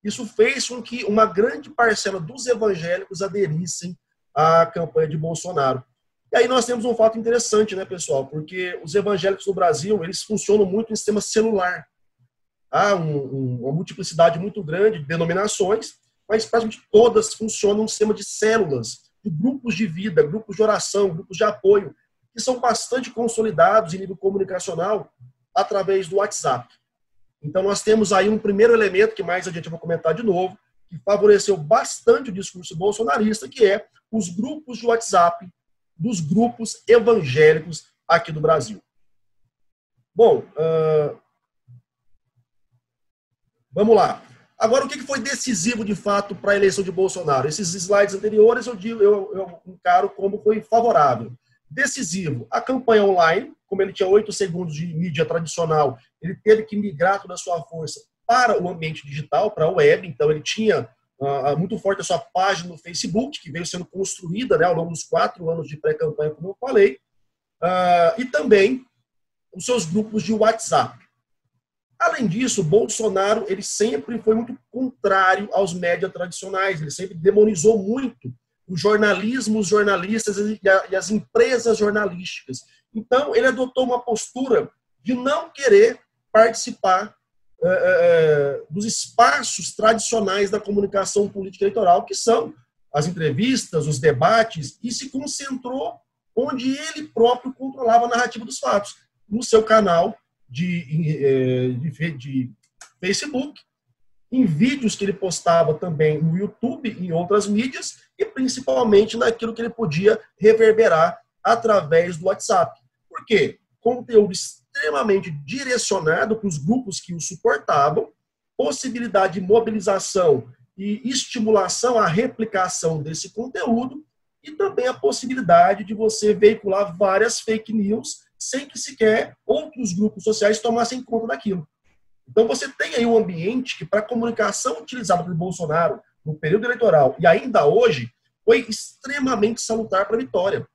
isso fez com que uma grande parcela dos evangélicos aderissem à campanha de Bolsonaro. E aí nós temos um fato interessante, né, pessoal? Porque os evangélicos no Brasil, eles funcionam muito em sistema celular. Há um, um, uma multiplicidade muito grande de denominações, mas praticamente todas funcionam no sistema de células, de grupos de vida, grupos de oração, grupos de apoio, que são bastante consolidados em nível comunicacional através do WhatsApp. Então, nós temos aí um primeiro elemento, que mais adiante eu vou comentar de novo, que favoreceu bastante o discurso bolsonarista, que é os grupos de WhatsApp dos grupos evangélicos aqui do Brasil. Bom, uh, vamos lá. Agora, o que foi decisivo de fato para a eleição de Bolsonaro? Esses slides anteriores eu, digo, eu, eu encaro como foi favorável. Decisivo, a campanha online, como ele tinha oito segundos de mídia tradicional, ele teve que migrar toda a sua força para o ambiente digital, para a web, então ele tinha uh, muito forte a sua página no Facebook, que veio sendo construída né, ao longo dos quatro anos de pré-campanha, como eu falei, uh, e também os seus grupos de WhatsApp. Além disso, Bolsonaro ele sempre foi muito contrário aos médias tradicionais, ele sempre demonizou muito o jornalismo, os jornalistas e as empresas jornalísticas. Então, ele adotou uma postura de não querer participar é, é, dos espaços tradicionais da comunicação política eleitoral, que são as entrevistas, os debates, e se concentrou onde ele próprio controlava a narrativa dos fatos, no seu canal de, de, de Facebook, em vídeos que ele postava também no YouTube e em outras mídias, e principalmente naquilo que ele podia reverberar através do WhatsApp. Por quê? Conteúdo extremamente direcionado para os grupos que o suportavam, possibilidade de mobilização e estimulação à replicação desse conteúdo, e também a possibilidade de você veicular várias fake news sem que sequer outros grupos sociais tomassem conta daquilo. Então você tem aí um ambiente que, para a comunicação utilizada por Bolsonaro no período eleitoral e ainda hoje, foi extremamente salutar para a vitória.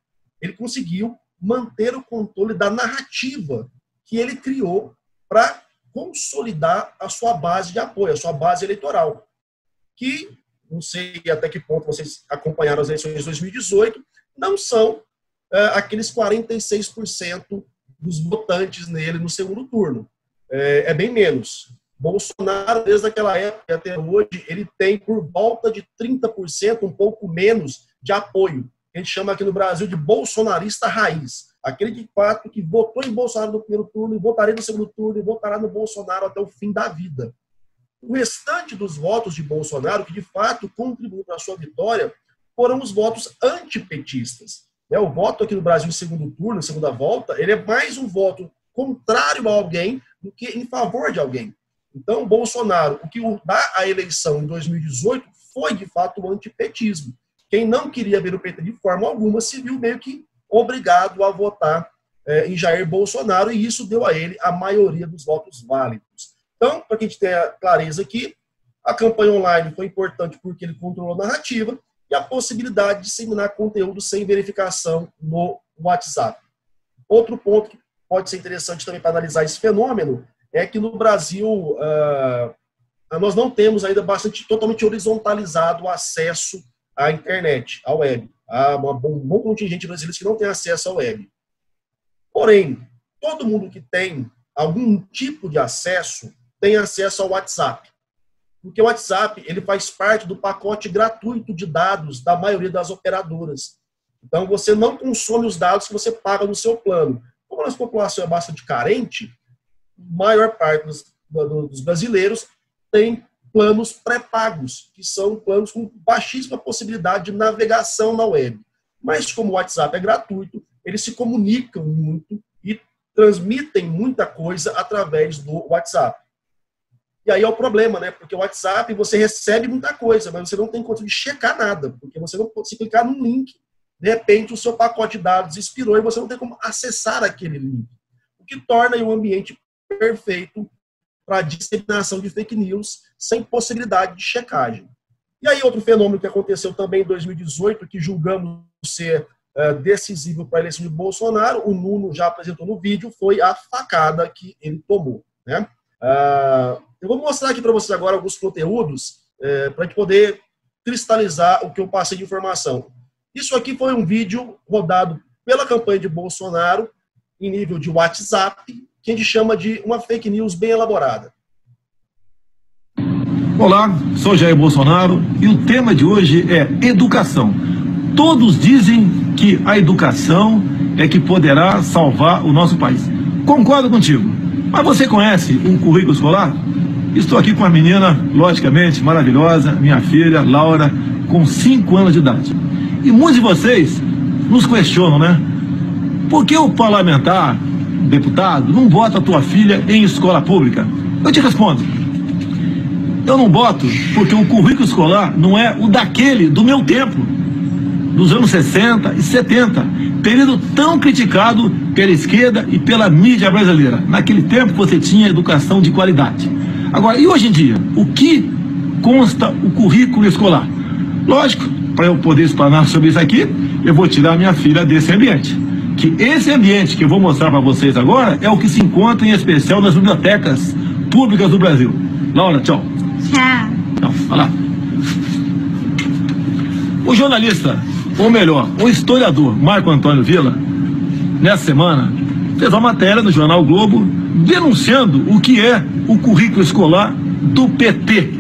Ele conseguiu manter o controle da narrativa que ele criou para consolidar a sua base de apoio, a sua base eleitoral. Que, não sei até que ponto vocês acompanharam as eleições de 2018, não são é, aqueles 46% dos votantes nele no segundo turno. É, é, bem menos. Bolsonaro, desde aquela época até hoje, ele tem por volta de 30%, um pouco menos, de apoio. A gente chama aqui no Brasil de bolsonarista raiz. Aquele de fato que votou em Bolsonaro no primeiro turno e votaria no segundo turno e votará no Bolsonaro até o fim da vida. O restante dos votos de Bolsonaro, que de fato contribuiu para a sua vitória, foram os votos antipetistas. Né, o voto aqui no Brasil em segundo turno, segunda volta, ele é mais um voto contrário a alguém do que em favor de alguém. Então, Bolsonaro, o que dá a eleição em 2018 foi, de fato, o antipetismo. quem não queria ver o PT de forma alguma se viu meio que obrigado a votar é, em Jair Bolsonaro, e isso deu a ele a maioria dos votos válidos. Então, para que a gente tenha clareza aqui, a campanha online foi importante porque ele controlou a narrativa e a possibilidade de disseminar conteúdo sem verificação no WhatsApp. Outro ponto que pode ser interessante também para analisar esse fenômeno é que no Brasil uh, nós não temos ainda bastante totalmente horizontalizado o acesso à internet, à web. Há um bom contingente de brasileiros que não tem acesso à web. Porém, todo mundo que tem algum tipo de acesso tem acesso ao WhatsApp. Porque o WhatsApp ele faz parte do pacote gratuito de dados da maioria das operadoras. Então, você não consome os dados que você paga no seu plano. Como a nossa população é bastante carente, a maior parte dos, dos brasileiros tem planos pré-pagos, que são planos com baixíssima possibilidade de navegação na web. Mas, como o WhatsApp é gratuito, eles se comunicam muito e transmitem muita coisa através do WhatsApp. E aí é o problema, né? Porque o WhatsApp você recebe muita coisa, mas você não tem conta de checar nada, porque você não pode se clicar num link, de repente o seu pacote de dados expirou e você não tem como acessar aquele link. O que torna o um ambiente perfeito para disseminação de fake news sem possibilidade de checagem. E aí outro fenômeno que aconteceu também em 2018, que julgamos ser uh, decisivo para a eleição de Bolsonaro, o Nuno já apresentou no vídeo, foi a facada que ele tomou. Né? Uh, eu vou mostrar aqui para vocês agora alguns conteúdos é, para a gente poder cristalizar o que eu passei de informação. Isso aqui foi um vídeo rodado pela campanha de Bolsonaro em nível de WhatsApp, que a gente chama de uma fake news bem elaborada. Olá, sou Jair Bolsonaro e o tema de hoje é educação. Todos dizem que a educação é que poderá salvar o nosso país. Concordo contigo. Mas você conhece um currículo escolar? Estou aqui com uma menina, logicamente, maravilhosa, minha filha, Laura, com 5 anos de idade. E muitos de vocês nos questionam, né? Por que o parlamentar, deputado, não bota tua filha em escola pública? Eu te respondo. Eu não boto porque o currículo escolar não é o daquele do meu tempo, dos anos 60 e 70, período tão criticado pela esquerda e pela mídia brasileira. Naquele tempo você tinha educação de qualidade. Agora, e hoje em dia, o que consta o currículo escolar? Lógico, para eu poder explanar sobre isso aqui, eu vou tirar minha filha desse ambiente. Que esse ambiente que eu vou mostrar para vocês agora é o que se encontra em especial nas bibliotecas públicas do Brasil. Laura, tchau. Tchau. Tchau, vai lá. O jornalista, ou melhor, o historiador Marco Antônio Villa, nessa semana, fez uma matéria no jornal Globo denunciando o que é o currículo escolar do PT.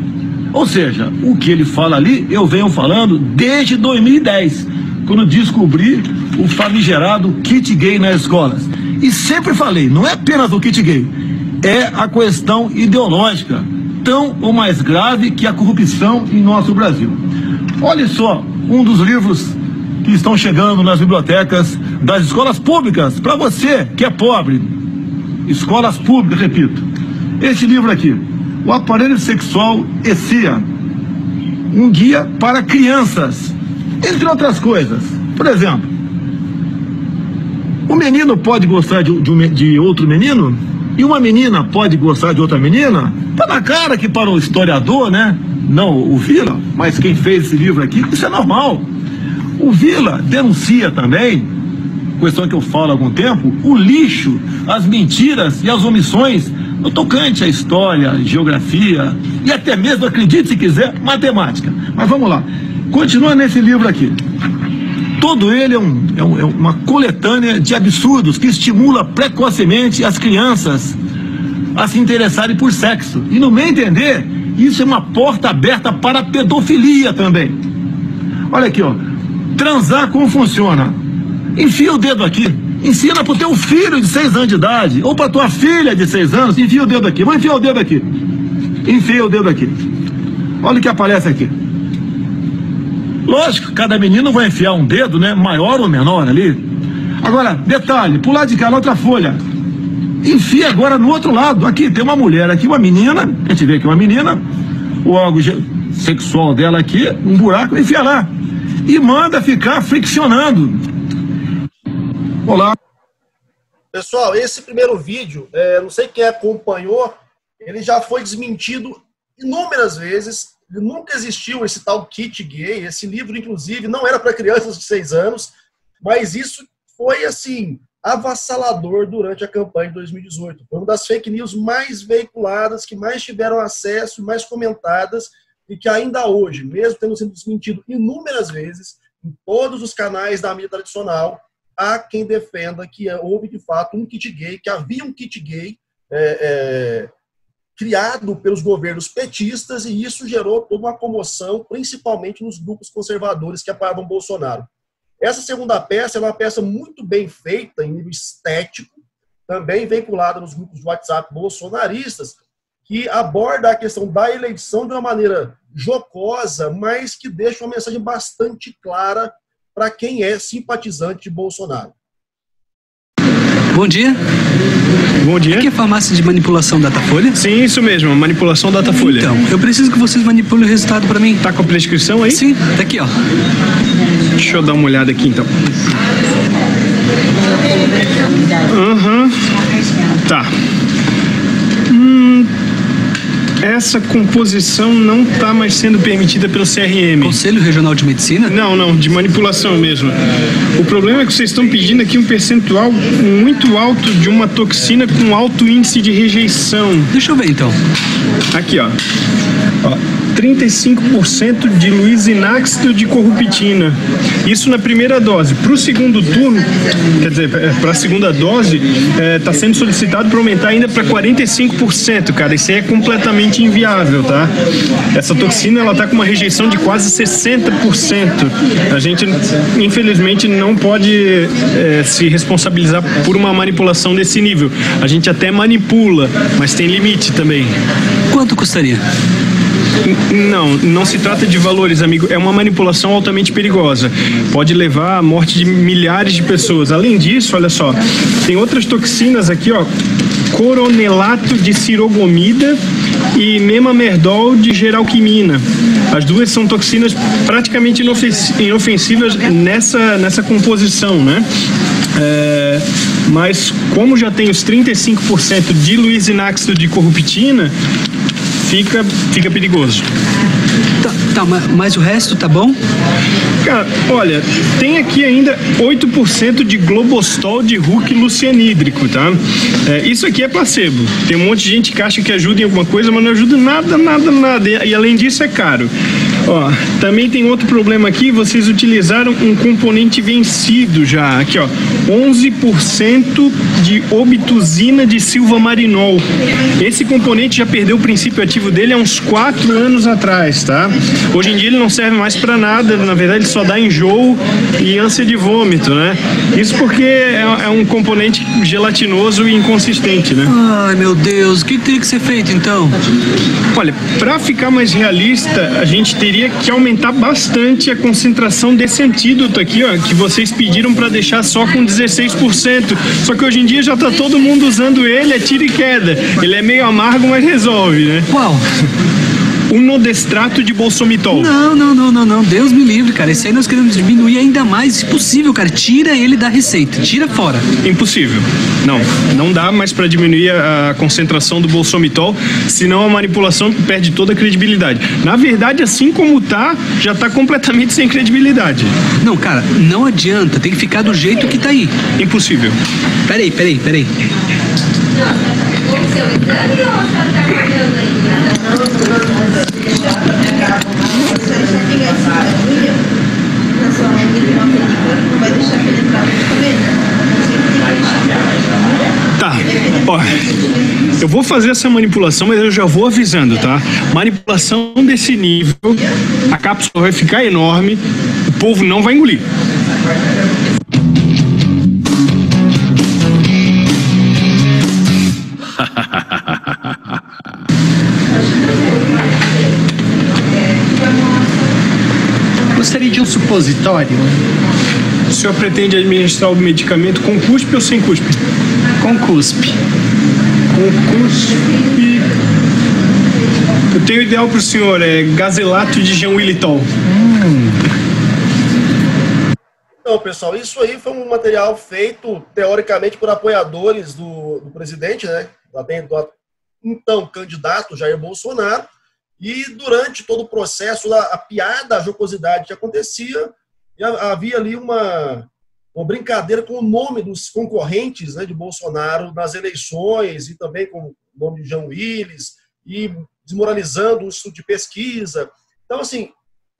Ou seja, o que ele fala ali, eu venho falando desde 2010, quando descobri o famigerado kit gay nas escolas. E sempre falei, não é apenas o kit gay, é a questão ideológica, tão ou mais grave que a corrupção em nosso Brasil. Olha só, um dos livros que estão chegando nas bibliotecas das escolas públicas, para você que é pobre, escolas públicas, repito. Esse livro aqui, O Aparelho Sexual ECIA, um guia para crianças, entre outras coisas. Por exemplo, o menino pode gostar de, de, de outro menino? E uma menina pode gostar de outra menina? Tá na cara que para o historiador, né? Não o Vila, mas quem fez esse livro aqui, isso é normal. O Vila denuncia também questão que eu falo há algum tempo, o lixo, as mentiras e as omissões no tocante à história, geografia e até mesmo, acredite se quiser, matemática. Mas vamos lá. Continua nesse livro aqui. Todo ele é, um, é, um, é uma coletânea de absurdos que estimula precocemente as crianças a se interessarem por sexo. E no meu entender, isso é uma porta aberta para a pedofilia também. Olha aqui, ó. Transar como funciona? Enfia o dedo aqui. Ensina pro teu filho de seis anos de idade, ou pra tua filha de seis anos, enfia o dedo aqui. Vou enfiar o dedo aqui. Enfia o dedo aqui. Olha o que aparece aqui. Lógico, cada menino vai enfiar um dedo, né? Maior ou menor ali. Agora, detalhe, pular de cá na outra folha. Enfia agora no outro lado. Aqui tem uma mulher, aqui uma menina. A gente vê que é uma menina. O órgão sexual dela aqui, um buraco, enfia lá. e manda ficar friccionando. Olá. Pessoal, esse primeiro vídeo, é, não sei quem acompanhou, ele já foi desmentido inúmeras vezes. Nunca existiu esse tal kit gay. Esse livro, inclusive, não era para crianças de seis anos, mas isso foi assim avassalador durante a campanha de 2018. Foi uma das fake news mais veiculadas, que mais tiveram acesso, mais comentadas, e que ainda hoje, mesmo tendo sido desmentido inúmeras vezes, em todos os canais da mídia tradicional, há quem defenda que houve de fato um kit gay, que havia um kit gay é, é, criado pelos governos petistas, e isso gerou toda uma comoção, principalmente nos grupos conservadores que apoiavam Bolsonaro. Essa segunda peça é uma peça muito bem feita em nível estético, também vinculada nos grupos de WhatsApp bolsonaristas, que aborda a questão da eleição de uma maneira jocosa, mas que deixa uma mensagem bastante clara para quem é simpatizante de Bolsonaro. Bom dia. Bom dia. Aqui é a farmácia de manipulação Datafolha? Sim, isso mesmo, manipulação Datafolha. Então, eu preciso que vocês manipulem o resultado para mim. Tá com a prescrição aí? Sim, tá aqui, ó. Deixa eu dar uma olhada aqui então. Aham. Uhum. Tá. Hum, essa composição não está mais sendo permitida pelo CRM. Conselho Regional de Medicina? Não, não, de manipulação mesmo. O problema é que vocês estão pedindo aqui um percentual muito alto de uma toxina com alto índice de rejeição. Deixa eu ver então. Aqui, ó. ó 35% de luisinaxto de corruptina. Isso na primeira dose. Para o segundo turno, quer dizer, é, para a segunda dose, está é, tá sendo solicitado para aumentar ainda para 45%, cara. Isso aí é completamente inviável, tá? Essa toxina, ela tá com uma rejeição de quase 60%. A gente, infelizmente, não pode é, se responsabilizar por uma manipulação desse nível. A gente até manipula, mas tem limite também. Quanto custaria? Não, não se trata de valores, amigo. É uma manipulação altamente perigosa. Pode levar à morte de milhares de pessoas. Além disso, olha só, tem outras toxinas aqui, ó. Coronelato de cirogomida e memamerdol de geralquimina. As duas são toxinas praticamente inofensivas nessa, nessa composição, né? É, mas como já tem os 35% de luisinaxto de corruptina, fica, fica perigoso. Tá, tá, mas o resto tá bom? Cara, olha, tem aqui ainda 8% de globostol de Hulk lucianídrico, tá? É, isso aqui é placebo. Tem um monte de gente que acha que ajuda em alguma coisa, mas não ajuda nada, nada, nada. E, e além disso é caro. Ó, também tem outro problema aqui, vocês utilizaram um componente vencido já. Aqui, ó, 11% de obtusina de silvamarinol. Esse componente já perdeu o princípio ativo dele há uns 4 anos atrás, tá? Hoje em dia ele não serve mais para nada, na verdade ele só dá enjoo e ânsia de vômito, né? Isso porque é, é um componente gelatinoso e inconsistente, né? Ai, meu Deus, o que teria que ser feito então? Olha, para ficar mais realista, a gente teria teria que aumentar bastante a concentração desse antídoto aqui, ó, que vocês pediram para deixar só com 16%. Só que hoje em dia já está todo mundo usando ele, é tiro e queda. Ele é meio amargo, mas resolve, né? Qual? O nodestrato de bolsomitol. Não, não, não, não, não. Deus me livre, cara. Esse aí nós queremos diminuir ainda mais. Se possível, cara, tira ele da receita. Tira fora. Impossível. Não, não dá mais para diminuir a concentração do bolsomitol, senão a manipulação perde toda a credibilidade. Na verdade, assim como tá, já tá completamente sem credibilidade. Não, cara, não adianta. Tem que ficar do jeito que tá aí. Impossível. Peraí, peraí, peraí. O seu exame ou a senhora tá guardando ainda? Tá, ó, eu vou fazer essa manipulação, mas eu já vou avisando, tá? Manipulação desse nível, a cápsula vai ficar enorme, o povo não vai engolir. Supositório? O senhor pretende administrar o medicamento com cuspe ou sem cuspe? Com cuspe. Com cuspe. Eu tenho ideal para o senhor, é gazelato de genwilitol. Hum. Então, pessoal, isso aí foi um material feito, teoricamente, por apoiadores do, do presidente, né? Do, então candidato Jair Bolsonaro. E durante todo o processo, a, piada, a jocosidade que acontecia, havia ali uma, uma brincadeira com o nome dos concorrentes né, de Bolsonaro nas eleições e também com o nome de João Willis e desmoralizando o estudo de pesquisa. Então, assim,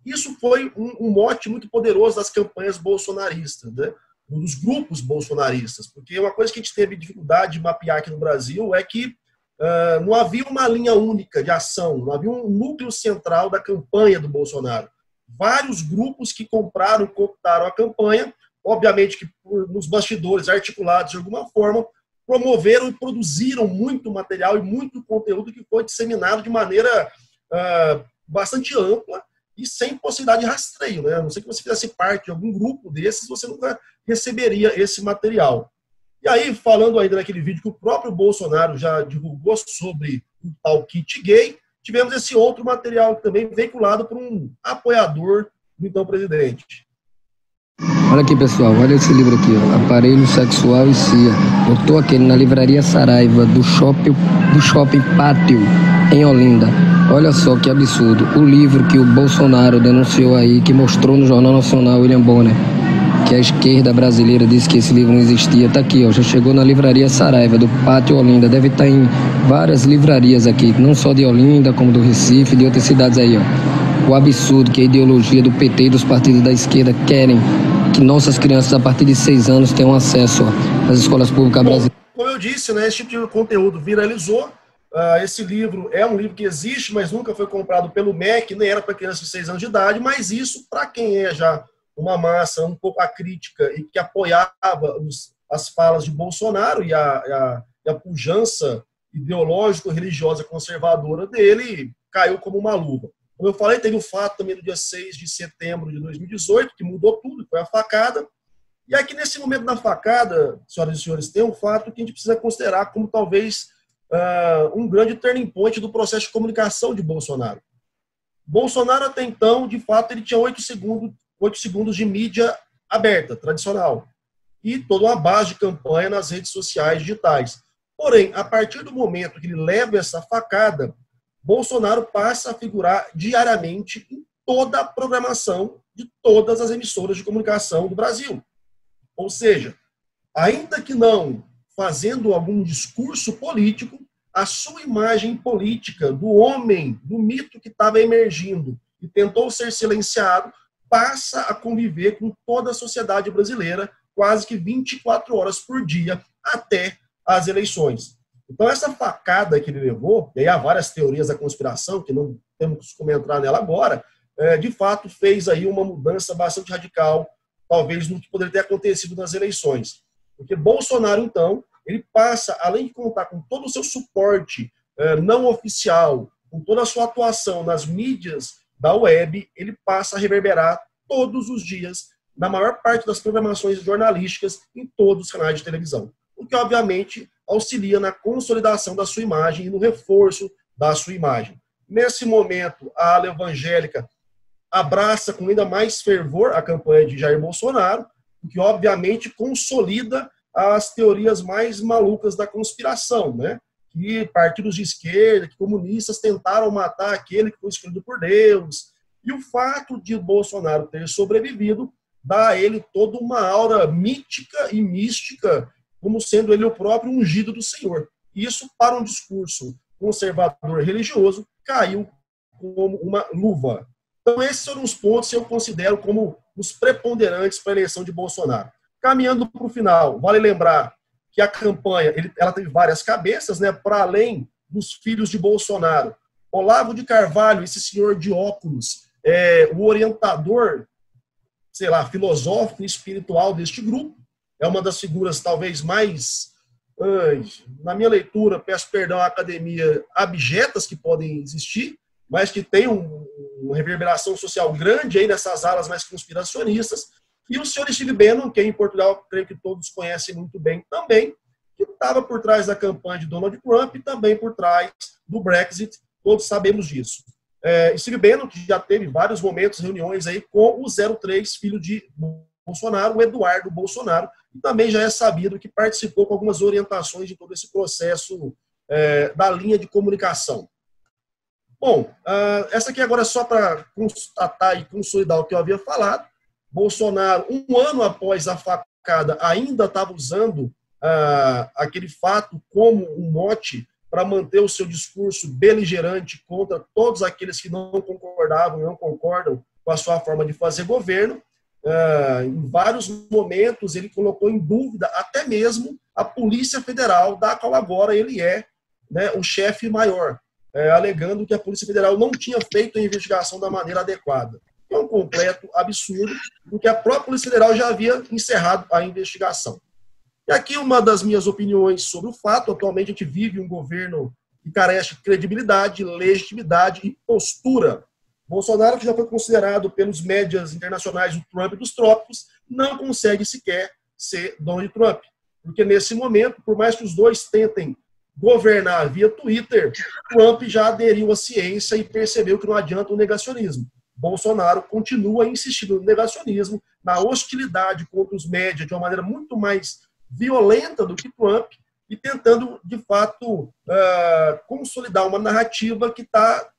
isso foi um, um mote muito poderoso das campanhas bolsonaristas, né? dos grupos bolsonaristas, porque uma coisa que a gente teve dificuldade de mapear aqui no Brasil é que uh, não havia uma linha única de ação, não havia um núcleo central da campanha do Bolsonaro. Vários grupos que compraram cooptaram a campanha, obviamente que nos bastidores, articulados de alguma forma, promoveram e produziram muito material e muito conteúdo que foi disseminado de maneira uh, bastante ampla e sem possibilidade de rastreio. Né? A não sei que você fizesse parte de algum grupo desses, você nunca receberia esse material. E aí, falando ainda naquele vídeo que o próprio Bolsonaro já divulgou sobre o tal kit gay, tivemos esse outro material também veiculado por um apoiador do então presidente. Olha aqui, pessoal, olha esse livro aqui, ó. Aparelho Sexual e CIA. Eu tô aqui na livraria Saraiva do shopping, do shopping Pátio, em Olinda. Olha só que absurdo. O livro que o Bolsonaro denunciou aí, que mostrou no Jornal Nacional William Bonner, que a esquerda brasileira disse que esse livro não existia, tá aqui, ó. Já chegou na livraria Saraiva do Pátio Olinda. Deve estar tá em várias livrarias aqui, não só de Olinda, como do Recife, de outras cidades aí, ó. O absurdo que a ideologia do PT e dos partidos da esquerda querem que nossas crianças a partir de seis anos tenham acesso às escolas públicas brasileiras. Como eu disse, né, esse tipo de conteúdo viralizou. Uh, esse livro é um livro que existe, mas nunca foi comprado pelo MEC, nem era para crianças de seis anos de idade, mas isso, para quem é já uma massa um pouco acrítica e que apoiava os, as falas de Bolsonaro e a, a, a pujança ideológico-religiosa conservadora dele, caiu como uma luva. Como eu falei, teve o fato também do dia 6 de setembro de 2018, que mudou tudo, foi a facada. E aqui, nesse momento da facada, senhoras e senhores, tem um fato que a gente precisa considerar como talvez uh, um grande turning point do processo de comunicação de Bolsonaro. Bolsonaro, até então, de fato, ele tinha 8 segundos, 8 segundos de mídia aberta, tradicional, e toda uma base de campanha nas redes sociais digitais. Porém, a partir do momento que ele leva essa facada, Bolsonaro passa a figurar diariamente em toda a programação de todas as emissoras de comunicação do Brasil. Ou seja, ainda que não fazendo algum discurso político, a sua imagem política do homem, do mito que estava emergindo e tentou ser silenciado, passa a conviver com toda a sociedade brasileira quase que 24 horas por dia até as eleições. Então, essa facada que ele levou, e aí há várias teorias da conspiração, que não temos como entrar nela agora, é, de fato fez aí uma mudança bastante radical, talvez no que poderia ter acontecido nas eleições. Porque Bolsonaro, então, ele passa, além de contar com todo o seu suporte é, não oficial, com toda a sua atuação nas mídias da web, ele passa a reverberar todos os dias na maior parte das programações jornalísticas em todos os canais de televisão. O que, obviamente, auxilia na consolidação da sua imagem e no reforço da sua imagem. Nesse momento, a ala evangélica abraça com ainda mais fervor a campanha de Jair Bolsonaro, o que obviamente consolida as teorias mais malucas da conspiração, né? Que partidos de esquerda, que comunistas tentaram matar aquele que foi escolhido por Deus. E o fato de Bolsonaro ter sobrevivido dá a ele toda uma aura mítica e mística como sendo ele o próprio ungido do Senhor. Isso, para um discurso conservador religioso, caiu como uma luva. Então, esses são os pontos que eu considero como os preponderantes para a eleição de Bolsonaro. Caminhando para o final, vale lembrar que a campanha ele, ela teve várias cabeças, né, para além dos filhos de Bolsonaro. Olavo de Carvalho, esse senhor de óculos, é o orientador, sei lá, filosófico e espiritual deste grupo é uma das figuras talvez mais, na minha leitura, peço perdão à academia, abjetas que podem existir, mas que tem um, uma reverberação social grande aí nessas alas mais conspiracionistas. E o senhor Steve Bannon, que em Portugal creio que todos conhecem muito bem também, que estava por trás da campanha de Donald Trump e também por trás do Brexit, todos sabemos disso. É, Steve Bannon, que já teve vários momentos, reuniões aí com o 03, filho de Bolsonaro, o Eduardo Bolsonaro, que também já é sabido que participou com algumas orientações de todo esse processo é, da linha de comunicação. Bom, uh, essa aqui agora é só para constatar e consolidar o que eu havia falado. Bolsonaro, um ano após a facada, ainda estava usando uh, aquele fato como um mote para manter o seu discurso beligerante contra todos aqueles que não concordavam, não concordam com a sua forma de fazer governo. Uh, em vários momentos ele colocou em dúvida até mesmo a Polícia Federal, da qual agora ele é né, o chefe maior, é, alegando que a Polícia Federal não tinha feito a investigação da maneira adequada. Completo absurdo, porque a própria Polícia Federal já havia encerrado a investigação. E aqui uma das minhas opiniões sobre o fato. Atualmente a gente vive um governo que carece de credibilidade, legitimidade e postura. Bolsonaro, que já foi considerado pelos médias internacionais o Trump dos trópicos, não consegue sequer ser Donald Trump. Porque nesse momento, por mais que os dois tentem governar via Twitter, Trump já aderiu à ciência e percebeu que não adianta o negacionismo. Bolsonaro continua insistindo no negacionismo, na hostilidade contra os médias de uma maneira muito mais violenta do que Trump e tentando, de fato, uh, consolidar uma narrativa que está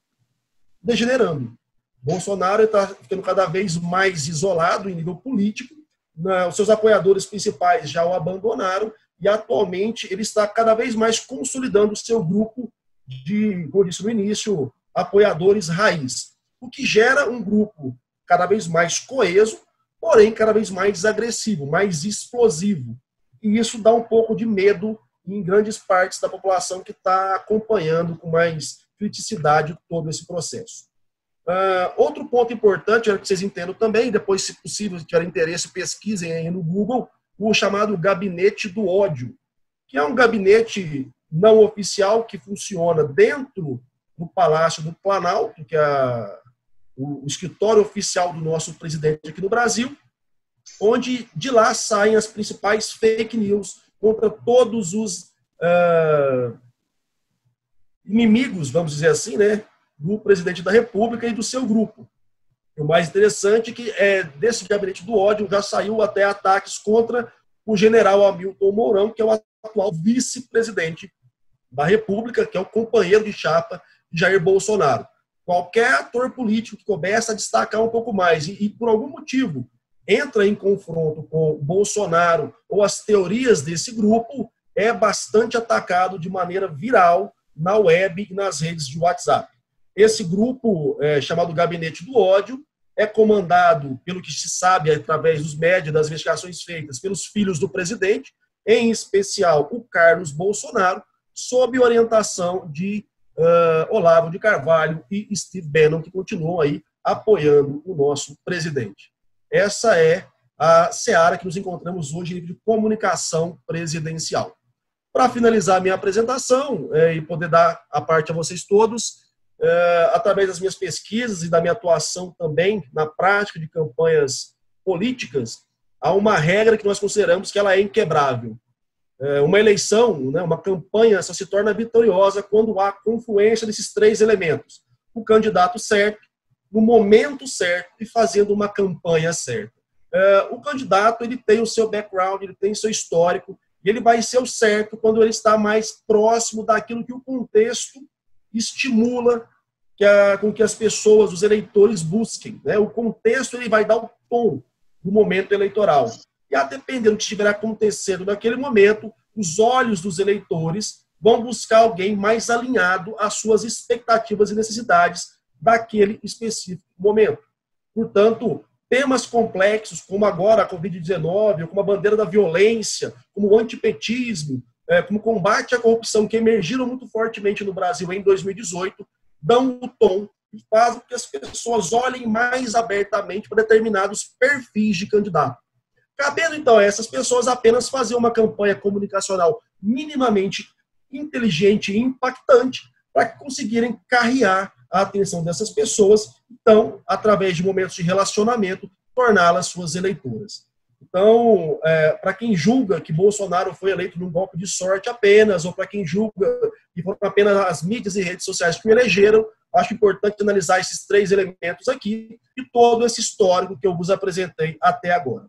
degenerando. Bolsonaro está ficando cada vez mais isolado em nível político, né? os seus apoiadores principais já o abandonaram e atualmente ele está cada vez mais consolidando o seu grupo de, como eu disse no início, apoiadores raiz, o que gera um grupo cada vez mais coeso, porém cada vez mais agressivo, mais explosivo, e isso dá um pouco de medo em grandes partes da população que está acompanhando com mais criticidade todo esse processo. Uh, outro ponto importante, que vocês entendam também, depois, se possível, se tiverem interesse, pesquisem aí no Google, o chamado Gabinete do Ódio, que é um gabinete não oficial que funciona dentro do Palácio do Planalto, que é o escritório oficial do nosso presidente aqui no Brasil, onde de lá saem as principais fake news contra todos os uh, inimigos, vamos dizer assim, né, do presidente da República e do seu grupo. O mais interessante é que é, desse gabinete do ódio já saiu até ataques contra o general Hamilton Mourão, que é o atual vice-presidente da República, que é o companheiro de chapa de Jair Bolsonaro. Qualquer ator político que começa a destacar um pouco mais e, e por algum motivo entra em confronto com Bolsonaro ou as teorias desse grupo, é bastante atacado de maneira viral na web e nas redes de WhatsApp. Esse grupo, é, chamado Gabinete do Ódio, é comandado, pelo que se sabe através dos médias, das investigações feitas pelos filhos do presidente, em especial o Carlos Bolsonaro, sob orientação de uh, Olavo de Carvalho e Steve Bannon, que continuam aí apoiando o nosso presidente. Essa é a seara que nos encontramos hoje de comunicação presidencial. Para finalizar minha apresentação é, e poder dar a parte a vocês todos, é, através das minhas pesquisas e da minha atuação também na prática de campanhas políticas, há uma regra que nós consideramos que ela é inquebrável. É, uma eleição, né, uma campanha só se torna vitoriosa quando há confluência desses três elementos. O candidato certo, no momento certo e fazendo uma campanha certa. Uh, o candidato ele tem o seu background, ele tem o seu histórico, e ele vai ser o certo quando ele está mais próximo daquilo que o contexto estimula que a, com que as pessoas, os eleitores busquem. Né? O contexto ele vai dar o tom do momento eleitoral. E a depender do que estiver acontecendo naquele momento, os olhos dos eleitores vão buscar alguém mais alinhado às suas expectativas e necessidades daquele específico momento. Portanto, temas complexos, como agora a Covid-19, como a bandeira da violência, como o antipetismo, é, como o combate à corrupção, que emergiram muito fortemente no Brasil em 2018, dão o tom e fazem com que as pessoas olhem mais abertamente para determinados perfis de candidato. Cabendo, então, a essas pessoas apenas fazer uma campanha comunicacional minimamente inteligente e impactante para que conseguirem carrear a atenção dessas pessoas, então, através de momentos de relacionamento, torná-las suas eleitoras. Então, é, para quem julga que Bolsonaro foi eleito num golpe de sorte apenas, ou para quem julga que foram apenas as mídias e redes sociais que o elegeram, acho importante analisar esses três elementos aqui e todo esse histórico que eu vos apresentei até agora.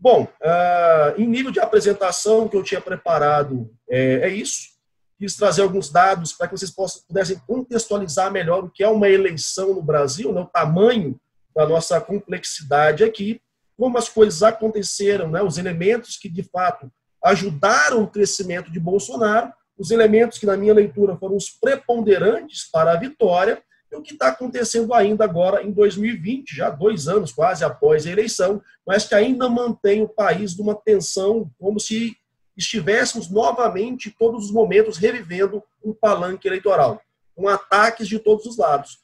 Bom, uh, em nível de apresentação que eu tinha preparado, é, é isso. Quis trazer alguns dados para que vocês possam, pudessem contextualizar melhor o que é uma eleição no Brasil, né, o tamanho da nossa complexidade aqui, como as coisas aconteceram, né, os elementos que de fato ajudaram o crescimento de Bolsonaro, os elementos que na minha leitura foram os preponderantes para a vitória e o que está acontecendo ainda agora em 2020, já dois anos quase após a eleição, mas que ainda mantém o país numa tensão como se estivéssemos novamente, todos os momentos, revivendo um palanque eleitoral, com ataques de todos os lados.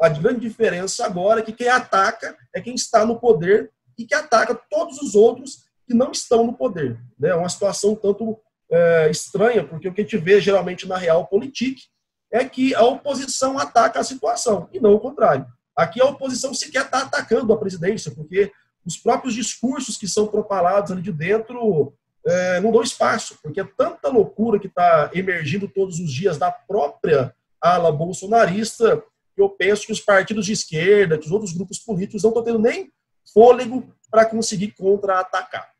A grande diferença agora é que quem ataca é quem está no poder e que ataca todos os outros que não estão no poder. É uma situação tanto é, estranha, porque o que a gente vê geralmente na real política é que a oposição ataca a situação, e não o contrário. Aqui a oposição sequer está atacando a presidência, porque os próprios discursos que são propalados ali de dentro é, não dão espaço, porque é tanta loucura que está emergindo todos os dias da própria ala bolsonarista, que eu penso que os partidos de esquerda, que os outros grupos políticos não estão tendo nem fôlego para conseguir contra-atacar.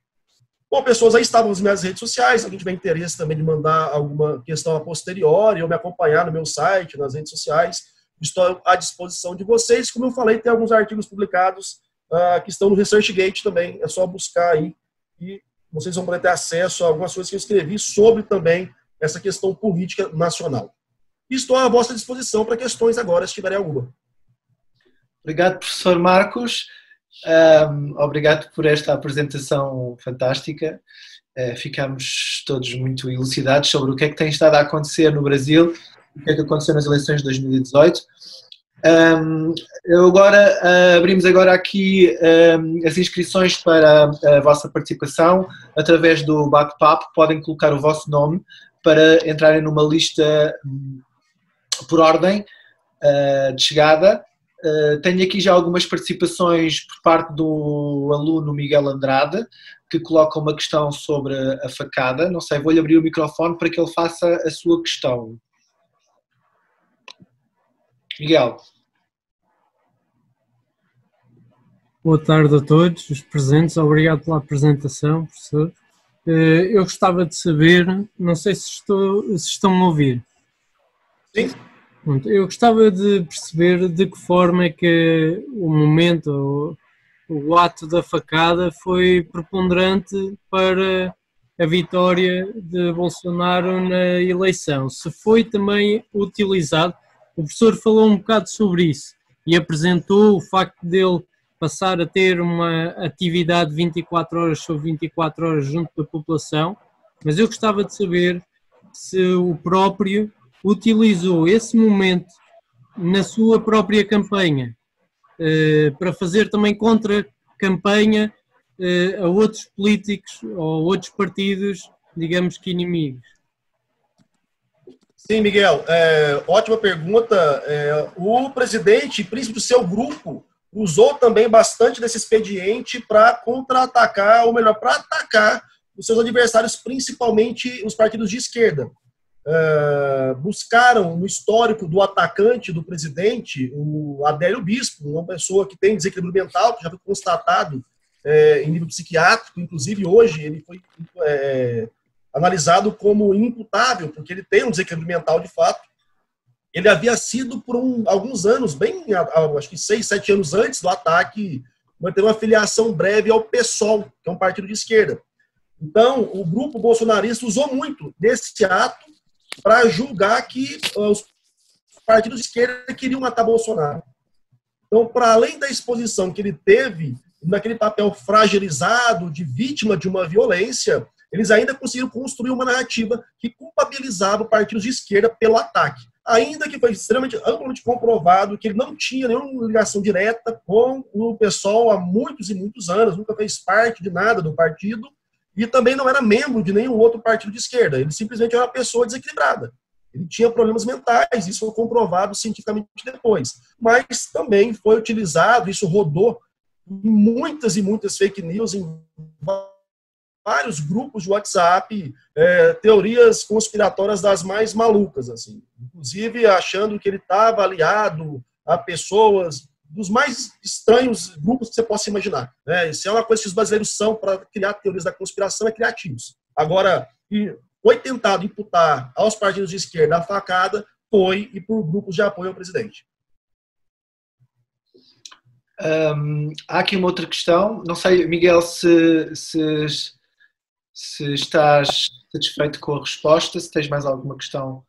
Bom, pessoas, aí estavam as minhas redes sociais. Se alguém tiver interesse também de mandar alguma questão a posteriori ou me acompanhar no meu site, nas redes sociais, estou à disposição de vocês. Como eu falei, tem alguns artigos publicados uh, que estão no ResearchGate também. É só buscar aí e vocês vão poder ter acesso a algumas coisas que eu escrevi sobre também essa questão política nacional. estou à vossa disposição para questões agora, se tiverem alguma. Obrigado, professor Marcos. Um, obrigado por esta apresentação fantástica. Uh, ficamos todos muito elucidados sobre o que é que tem estado a acontecer no Brasil, o que é que aconteceu nas eleições de 2018. Um, agora uh, abrimos agora aqui um, as inscrições para a vossa participação através do bate-papo. Podem colocar o vosso nome para entrarem numa lista um, por ordem uh, de chegada Uh, tenho aqui já algumas participações por parte do aluno Miguel Andrade, que coloca uma questão sobre a facada. Não sei, vou-lhe abrir o microfone para que ele faça a sua questão. Miguel. Boa tarde a todos os presentes, obrigado pela apresentação, professor. Eh, eu gostava de saber, não sei se, estou, se estão a ouvir. Sim. Eu gostava de perceber de que forma é que o momento, o, o ato da facada foi preponderante para a vitória de Bolsonaro na eleição. Se foi também utilizado, o professor falou um bocado sobre isso e apresentou o facto dele passar a ter uma atividade 24 horas sobre 24 horas junto da população, mas eu gostava de saber se o próprio utilizou esse momento na sua própria campanha eh, para fazer também contra-campanha eh, a outros políticos ou outros partidos, digamos que inimigos. Sim, Miguel, é, ótima pergunta. É, o presidente, príncipe do seu grupo, usou também bastante desse expediente para contra-atacar, ou melhor, para atacar os seus adversários, principalmente os partidos de esquerda. Uh, buscaram no histórico do atacante do presidente, o Adélio Bispo, uma pessoa que tem desequilíbrio mental, que já foi constatado é, em nível psiquiátrico, inclusive hoje ele foi é, analisado como inimputável, porque ele tem um desequilíbrio mental de fato. Ele havia sido, por um, alguns anos, bem, acho que seis, sete anos antes do ataque, manteve uma filiação breve ao PSOL, que é um partido de esquerda. Então, o grupo bolsonarista usou muito desse ato para julgar que os partidos de esquerda queriam matar Bolsonaro. Então, para além da exposição que ele teve naquele papel fragilizado de vítima de uma violência, eles ainda conseguiram construir uma narrativa que culpabilizava partidos de esquerda pelo ataque. Ainda que foi extremamente amplamente comprovado que ele não tinha nenhuma ligação direta com o pessoal há muitos e muitos anos, nunca fez parte de nada do partido, e também não era membro de nenhum outro partido de esquerda. Ele simplesmente era uma pessoa desequilibrada. Ele tinha problemas mentais, isso foi comprovado cientificamente depois. Mas também foi utilizado, isso rodou em muitas e muitas fake news, em vários grupos de WhatsApp, é, teorias conspiratórias das mais malucas, assim. Inclusive achando que ele estava aliado a pessoas dos mais estranhos grupos que você possa imaginar. Né? Isso é uma coisa que os brasileiros são para criar teorias da conspiração, é criativos. Agora, foi tentado imputar aos partidos de esquerda a facada, foi e por grupos de apoio ao presidente. Há aqui uma outra questão, não sei, Miguel, se, se, se estás satisfeito com a resposta, se tens mais alguma questão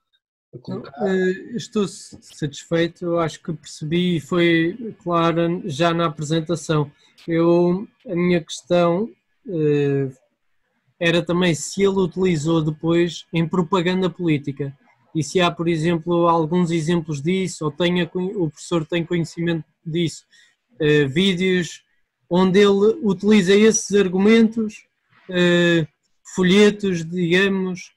estou satisfeito, acho que percebi e foi clara já na apresentação. Eu, a minha questão uh, era também se ele utilizou depois em propaganda política e se há, por exemplo, alguns exemplos disso, ou tenha, o professor tem conhecimento disso, uh, vídeos onde ele utiliza esses argumentos, folhetos, digamos.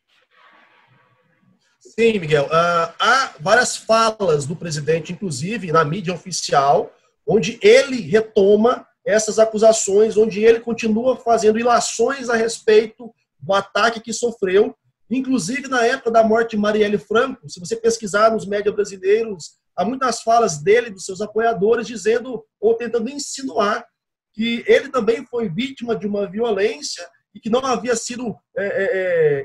Sim, Miguel. Uh, há várias falas do presidente, inclusive na mídia oficial, onde ele retoma essas acusações, onde ele continua fazendo ilações a respeito do ataque que sofreu, inclusive na época da morte de Marielle Franco. Se você pesquisar nos médias brasileiros, há muitas falas dele, dos seus apoiadores, dizendo ou tentando insinuar que ele também foi vítima de uma violência e que não havia sido é, é,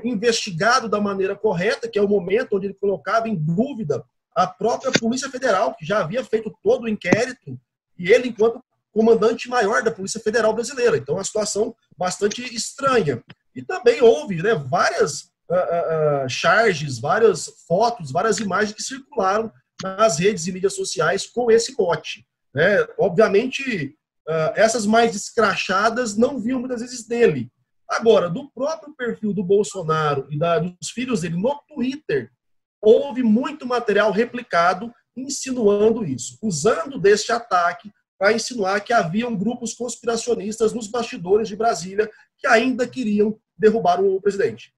é, investigado da maneira correta, que é o momento onde ele colocava em dúvida a própria Polícia Federal, que já havia feito todo o inquérito, e ele, enquanto comandante maior da Polícia Federal brasileira. Então, uma situação bastante estranha. E também houve né, várias uh, uh, charges, várias fotos, várias imagens que circularam nas redes e mídias sociais com esse mote. Né? Obviamente, uh, essas mais escrachadas não viam muitas vezes dele. Agora, do próprio perfil do Bolsonaro e da, dos filhos dele no Twitter, houve muito material replicado insinuando isso, usando deste ataque para insinuar que haviam grupos conspiracionistas nos bastidores de Brasília que ainda queriam derrubar o presidente.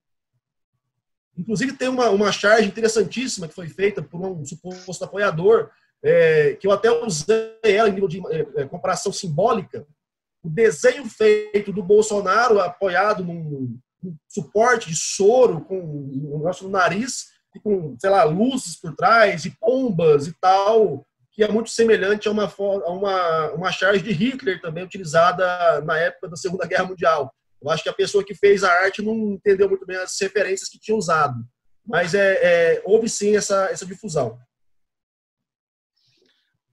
Inclusive, tem uma, uma charge interessantíssima que foi feita por um suposto apoiador, é, que eu até usei ela em nível de é, é, comparação simbólica. O desenho feito do Bolsonaro apoiado num, num suporte de soro com o nosso nariz e com, sei lá, luzes por trás e pombas e tal, que é muito semelhante a uma, a uma, uma charge de Hitler também utilizada na época da Segunda Guerra Mundial. Eu acho que a pessoa que fez a arte não entendeu muito bem as referências que tinha usado. Mas é, é houve sim essa, essa difusão.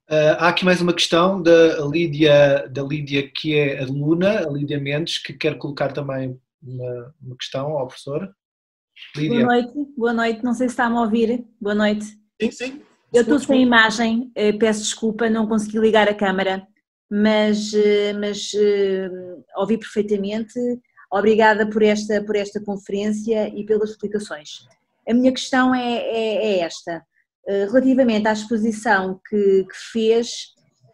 Uh, há aqui mais uma questão da Lídia, da Lídia, que é aluna, a Lídia Mendes, que quer colocar também uma, uma questão ao professor. Lídia. Boa noite, boa noite, não sei se está-me a ouvir. Boa noite. Sim, sim. Eu estou sem imagem, eh, peço desculpa, não consegui ligar a câmara mas, eh, mas uh, ouvi perfeitamente. Obrigada por esta, por esta conferência e pelas explicações. A minha questão é, é, é esta. Uh, relativamente à exposição que, que fez,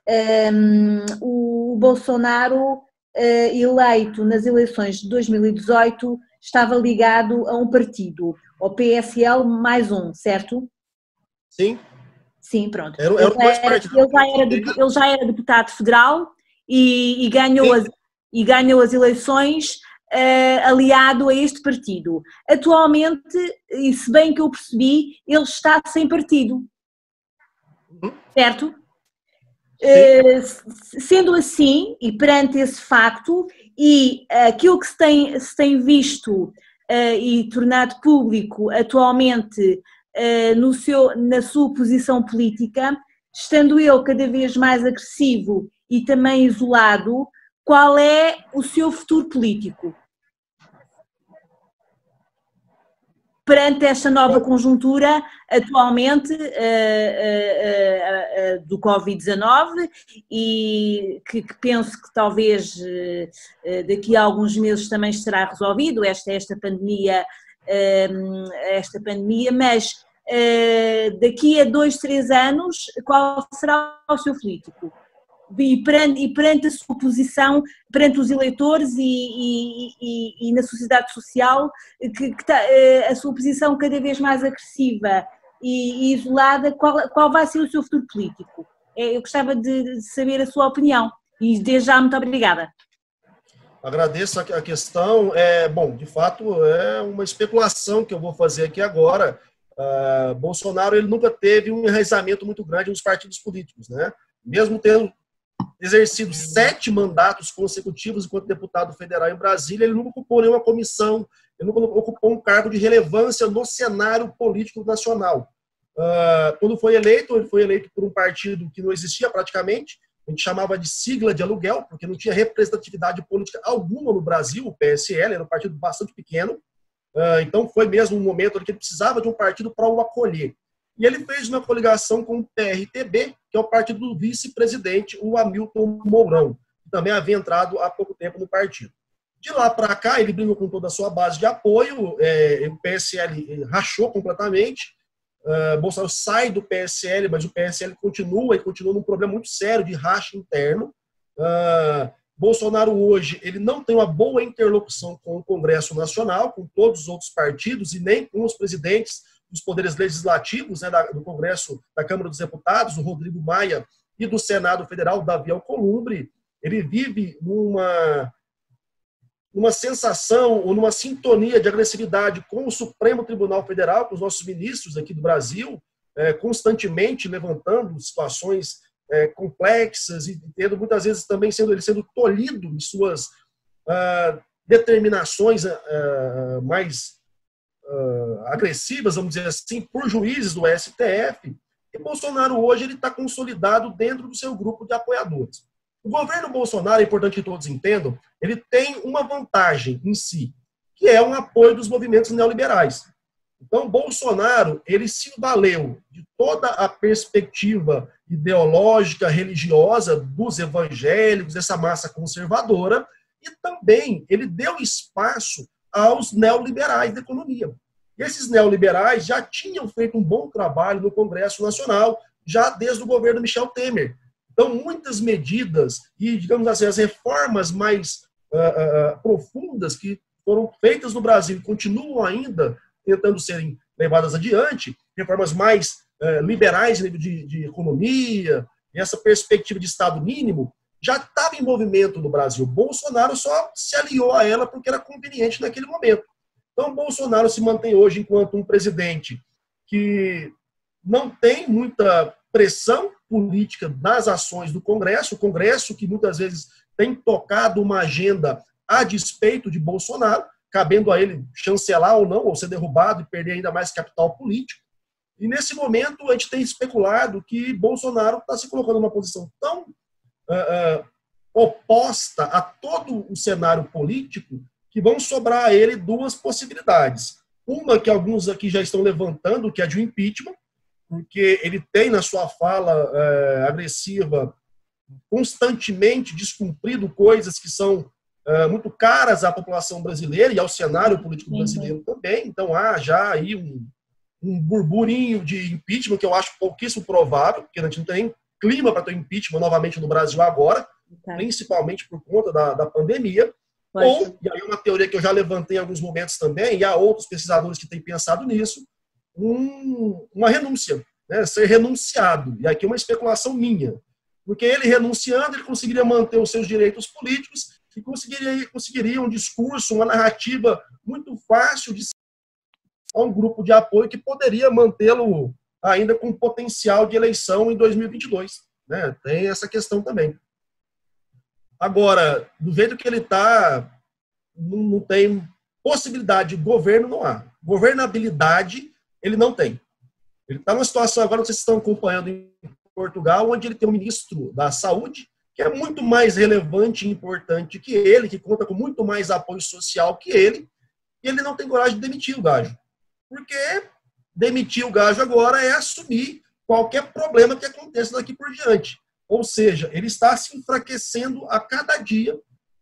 um, ehm, o Bolsonaro, uh, eleito nas eleições de 2018, estava ligado a um partido, ao PSL mais um, certo? Sim. Sim, pronto. Era, era ele, era, ele, já era, ele, já era, deputado federal e, e ganhou, as, e ganhou as eleições uh, aliado a este partido. Atualmente, e se bem que eu percebi, ele está sem partido. Certo? Uh, sendo assim, e perante esse facto, e aquilo que se tem, se tem visto uh, e tornado público atualmente uh, no seu, na sua posição política, estando ele cada vez mais agressivo e também isolado, qual é o seu futuro político? Perante esta nova conjuntura, atualmente, uh, uh, do Covid-19, e que, que, penso que talvez daqui a alguns meses também estará resolvido, esta, esta pandemia Ehm, esta pandemia, mas eh, daqui a dois, três anos, qual será o seu político? E perante, e perante a sua posição, perante os eleitores e, e, e, na sociedade social, que, que está, eh, a sua posição cada vez mais agressiva e, isolada, qual, qual vai ser o seu futuro político? É, eu gostava de saber a sua opinião e desde já muito obrigada. Agradeço a questão. É, bom, de fato, é uma especulação que eu vou fazer aqui agora. Uh, Bolsonaro ele nunca teve um enraizamento muito grande nos partidos políticos, né? mesmo tendo exercido sete mandatos consecutivos enquanto deputado federal em Brasília, ele nunca ocupou nenhuma comissão, ele nunca ocupou um cargo de relevância no cenário político nacional. Uh, quando foi eleito, ele foi eleito por um partido que não existia praticamente, a gente chamava de sigla de aluguel, porque não tinha representatividade política alguma no Brasil, o PSL era um partido bastante pequeno, uh, então foi mesmo um momento em que ele precisava de um partido para o acolher. E ele fez uma coligação com o PRTB, que é o partido do vice-presidente, o Hamilton Mourão, que também havia entrado há pouco tempo no partido. De lá para cá, ele brigou com toda a sua base de apoio, é, o PSL rachou completamente, uh, Bolsonaro sai do PSL, mas o PSL continua e continua num problema muito sério de racha interno. Uh, Bolsonaro hoje ele não tem uma boa interlocução com o Congresso Nacional, com todos os outros partidos e nem com os presidentes dos poderes legislativos, né, do Congresso, da Câmara dos Deputados, o Rodrigo Maia, e do Senado Federal, Davi Alcolumbre, ele vive numa, numa sensação ou numa sintonia de agressividade com o Supremo Tribunal Federal, com os nossos ministros aqui do Brasil, é, constantemente levantando situações é, complexas e tendo muitas vezes também sendo ele sendo tolhido em suas ah, determinações ah, mais uh, agressivas, vamos dizer assim, por juízes do STF, e Bolsonaro hoje ele está consolidado dentro do seu grupo de apoiadores. O governo Bolsonaro, é importante que todos entendam, ele tem uma vantagem em si, que é um apoio dos movimentos neoliberais. Então, Bolsonaro, ele se valeu de toda a perspectiva ideológica, religiosa dos evangélicos, dessa massa conservadora, e também ele deu espaço aos neoliberais da economia. Esses neoliberais já tinham feito um bom trabalho no Congresso Nacional, já desde o governo Michel Temer. Então, muitas medidas e, digamos assim, as reformas mais uh, uh, profundas que foram feitas no Brasil e continuam ainda tentando serem levadas adiante, reformas mais uh, liberais de, de, de economia, essa perspectiva de Estado mínimo, já estava em movimento no Brasil. Bolsonaro só se aliou a ela porque era conveniente naquele momento. Então, Bolsonaro se mantém hoje enquanto um presidente que não tem muita pressão política nas ações do Congresso, o Congresso que muitas vezes tem tocado uma agenda a despeito de Bolsonaro, cabendo a ele chancelar ou não, ou ser derrubado e perder ainda mais capital político. E nesse momento a gente tem especulado que Bolsonaro está se colocando numa posição tão uh, oposta a todo o cenário político, que vão sobrar a ele duas possibilidades. Uma que alguns aqui já estão levantando, que é de um impeachment, porque ele tem na sua fala uh, agressiva constantemente descumprido coisas que são uh, muito caras à população brasileira e ao cenário político brasileiro uhum. também. Então há já aí um, um burburinho de impeachment que eu acho pouquíssimo provável, porque a gente não tem clima para ter impeachment novamente no Brasil agora, tá. principalmente por conta da, da pandemia. Pode. Ou, e aí uma teoria que eu já levantei em alguns momentos também, e há outros pesquisadores que têm pensado nisso, um, uma renúncia, né, ser renunciado. E aqui é uma especulação minha. Porque ele renunciando, ele conseguiria manter os seus direitos políticos e conseguiria, conseguiria um discurso, uma narrativa muito fácil de a um grupo de apoio que poderia mantê-lo ainda com potencial de eleição em 2022. Né? Tem essa questão também. Agora, do jeito que ele está, não, tem possibilidade de governo, não há. Governabilidade, ele não tem. Ele está numa situação, agora vocês estão acompanhando em Portugal, onde ele tem um ministro da Saúde, que é muito mais relevante e importante que ele, que conta com muito mais apoio social que ele, e ele não tem coragem de demitir o gajo. Porque demitir o gajo agora é assumir qualquer problema que aconteça daqui por diante. Ou seja, ele está se enfraquecendo a cada dia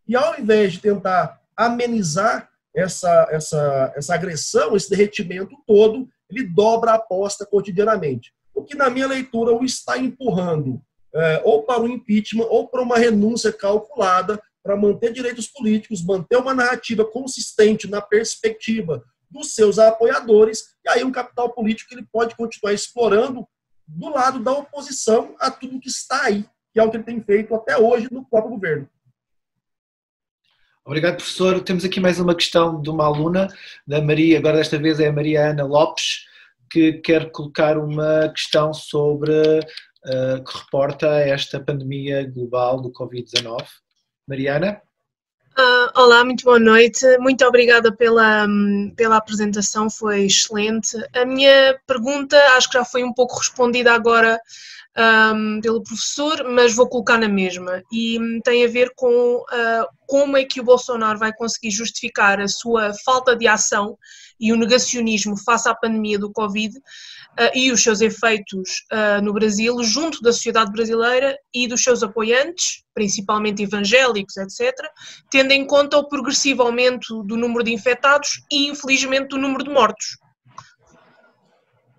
e ao invés de tentar amenizar essa, essa, essa agressão, esse derretimento todo, ele dobra a aposta cotidianamente. O que, na minha leitura, o está empurrando é, ou para o impeachment ou para uma renúncia calculada para manter direitos políticos, manter uma narrativa consistente na perspectiva dos seus apoiadores, e aí um capital político ele pode continuar explorando do lado da oposição a tudo que está aí, que é o que ele tem feito até hoje no próprio governo. Obrigado, professor. Temos aqui mais uma questão de uma aluna, da Maria, agora desta vez é a Maria Ana Lopes, que quer colocar uma questão sobre uh, que reporta esta pandemia global do Covid-19. Mariana? Uh, olá, muito boa noite. Muito obrigada pela, pela apresentação, foi excelente. A minha pergunta acho que já foi um pouco respondida agora um, pelo professor, mas vou colocar na mesma. E tem a ver com uh, como é que o Bolsonaro vai conseguir justificar a sua falta de ação e o negacionismo face à pandemia do Covid uh, e os seus efeitos uh, no Brasil, junto da sociedade brasileira e dos seus apoiantes, principalmente evangélicos, etc., tendo em conta o progressivo aumento do número de infectados e, infelizmente, do número de mortos.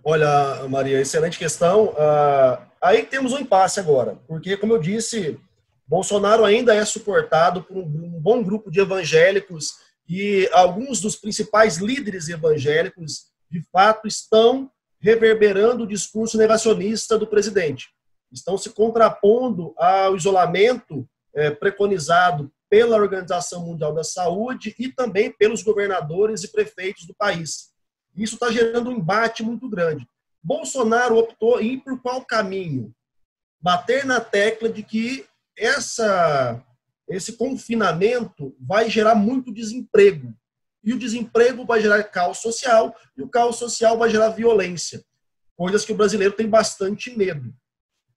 Olha, Maria, excelente questão. Uh, aí temos um impasse agora, porque, como eu disse, Bolsonaro ainda é suportado por um, um bom grupo de evangélicos e alguns dos principais líderes evangélicos, de fato, estão reverberando o discurso negacionista do presidente. Estão se contrapondo ao isolamento é, preconizado pela Organização Mundial da Saúde e também pelos governadores e prefeitos do país. Isso está gerando um embate muito grande. Bolsonaro optou em ir por qual caminho? Bater na tecla de que essa, esse confinamento vai gerar muito desemprego. E o desemprego vai gerar caos social, e o caos social vai gerar violência. Coisas que o brasileiro tem bastante medo.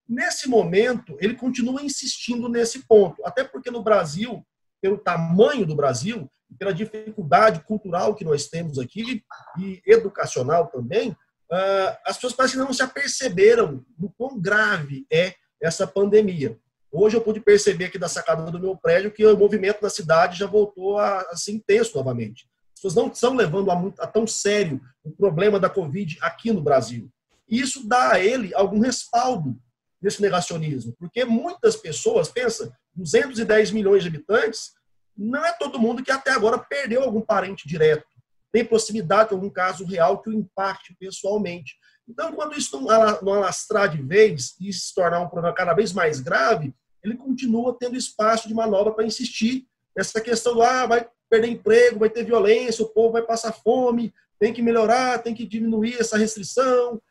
Nesse momento, ele continua insistindo nesse ponto, até porque no Brasil, pelo tamanho do Brasil, pela dificuldade cultural que nós temos aqui e educacional também, ah, as pessoas parecem que não se aperceberam do quão grave é essa pandemia. Hoje eu pude perceber aqui da sacada do meu prédio que o movimento na cidade já voltou a, a ser intenso novamente. As pessoas não estão levando a, a tão sério o problema da Covid aqui no Brasil. E isso dá a ele algum respaldo nesse negacionismo, porque muitas pessoas, pensa, 210 milhões de habitantes, não é todo mundo que até agora perdeu algum parente direto, tem proximidade com algum caso real que o impacte pessoalmente. Então, quando isso não alastrar de vez e se tornar um problema cada vez mais grave, ele continua tendo espaço de manobra para insistir nessa questão do ah, vai perder emprego, vai ter violência, o povo vai passar fome, tem que melhorar, tem que diminuir essa restrição.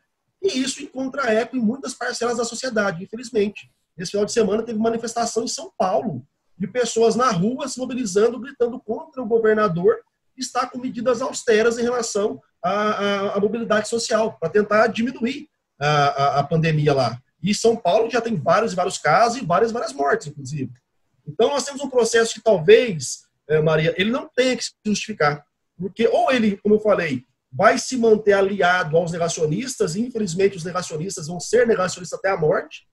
E isso encontra eco em muitas parcelas da sociedade, infelizmente. Esse final de semana teve manifestação em São Paulo, de pessoas na rua se mobilizando, gritando contra o governador que está com medidas austeras em relação à, à, à mobilidade social, para tentar diminuir a, a, a, pandemia lá. E São Paulo já tem vários e vários casos e várias várias mortes, inclusive. Então nós temos um processo que talvez, eh, Maria, ele não tenha que se justificar. Porque ou ele, como eu falei, vai se manter aliado aos negacionistas, e infelizmente os negacionistas vão ser negacionistas até a morte,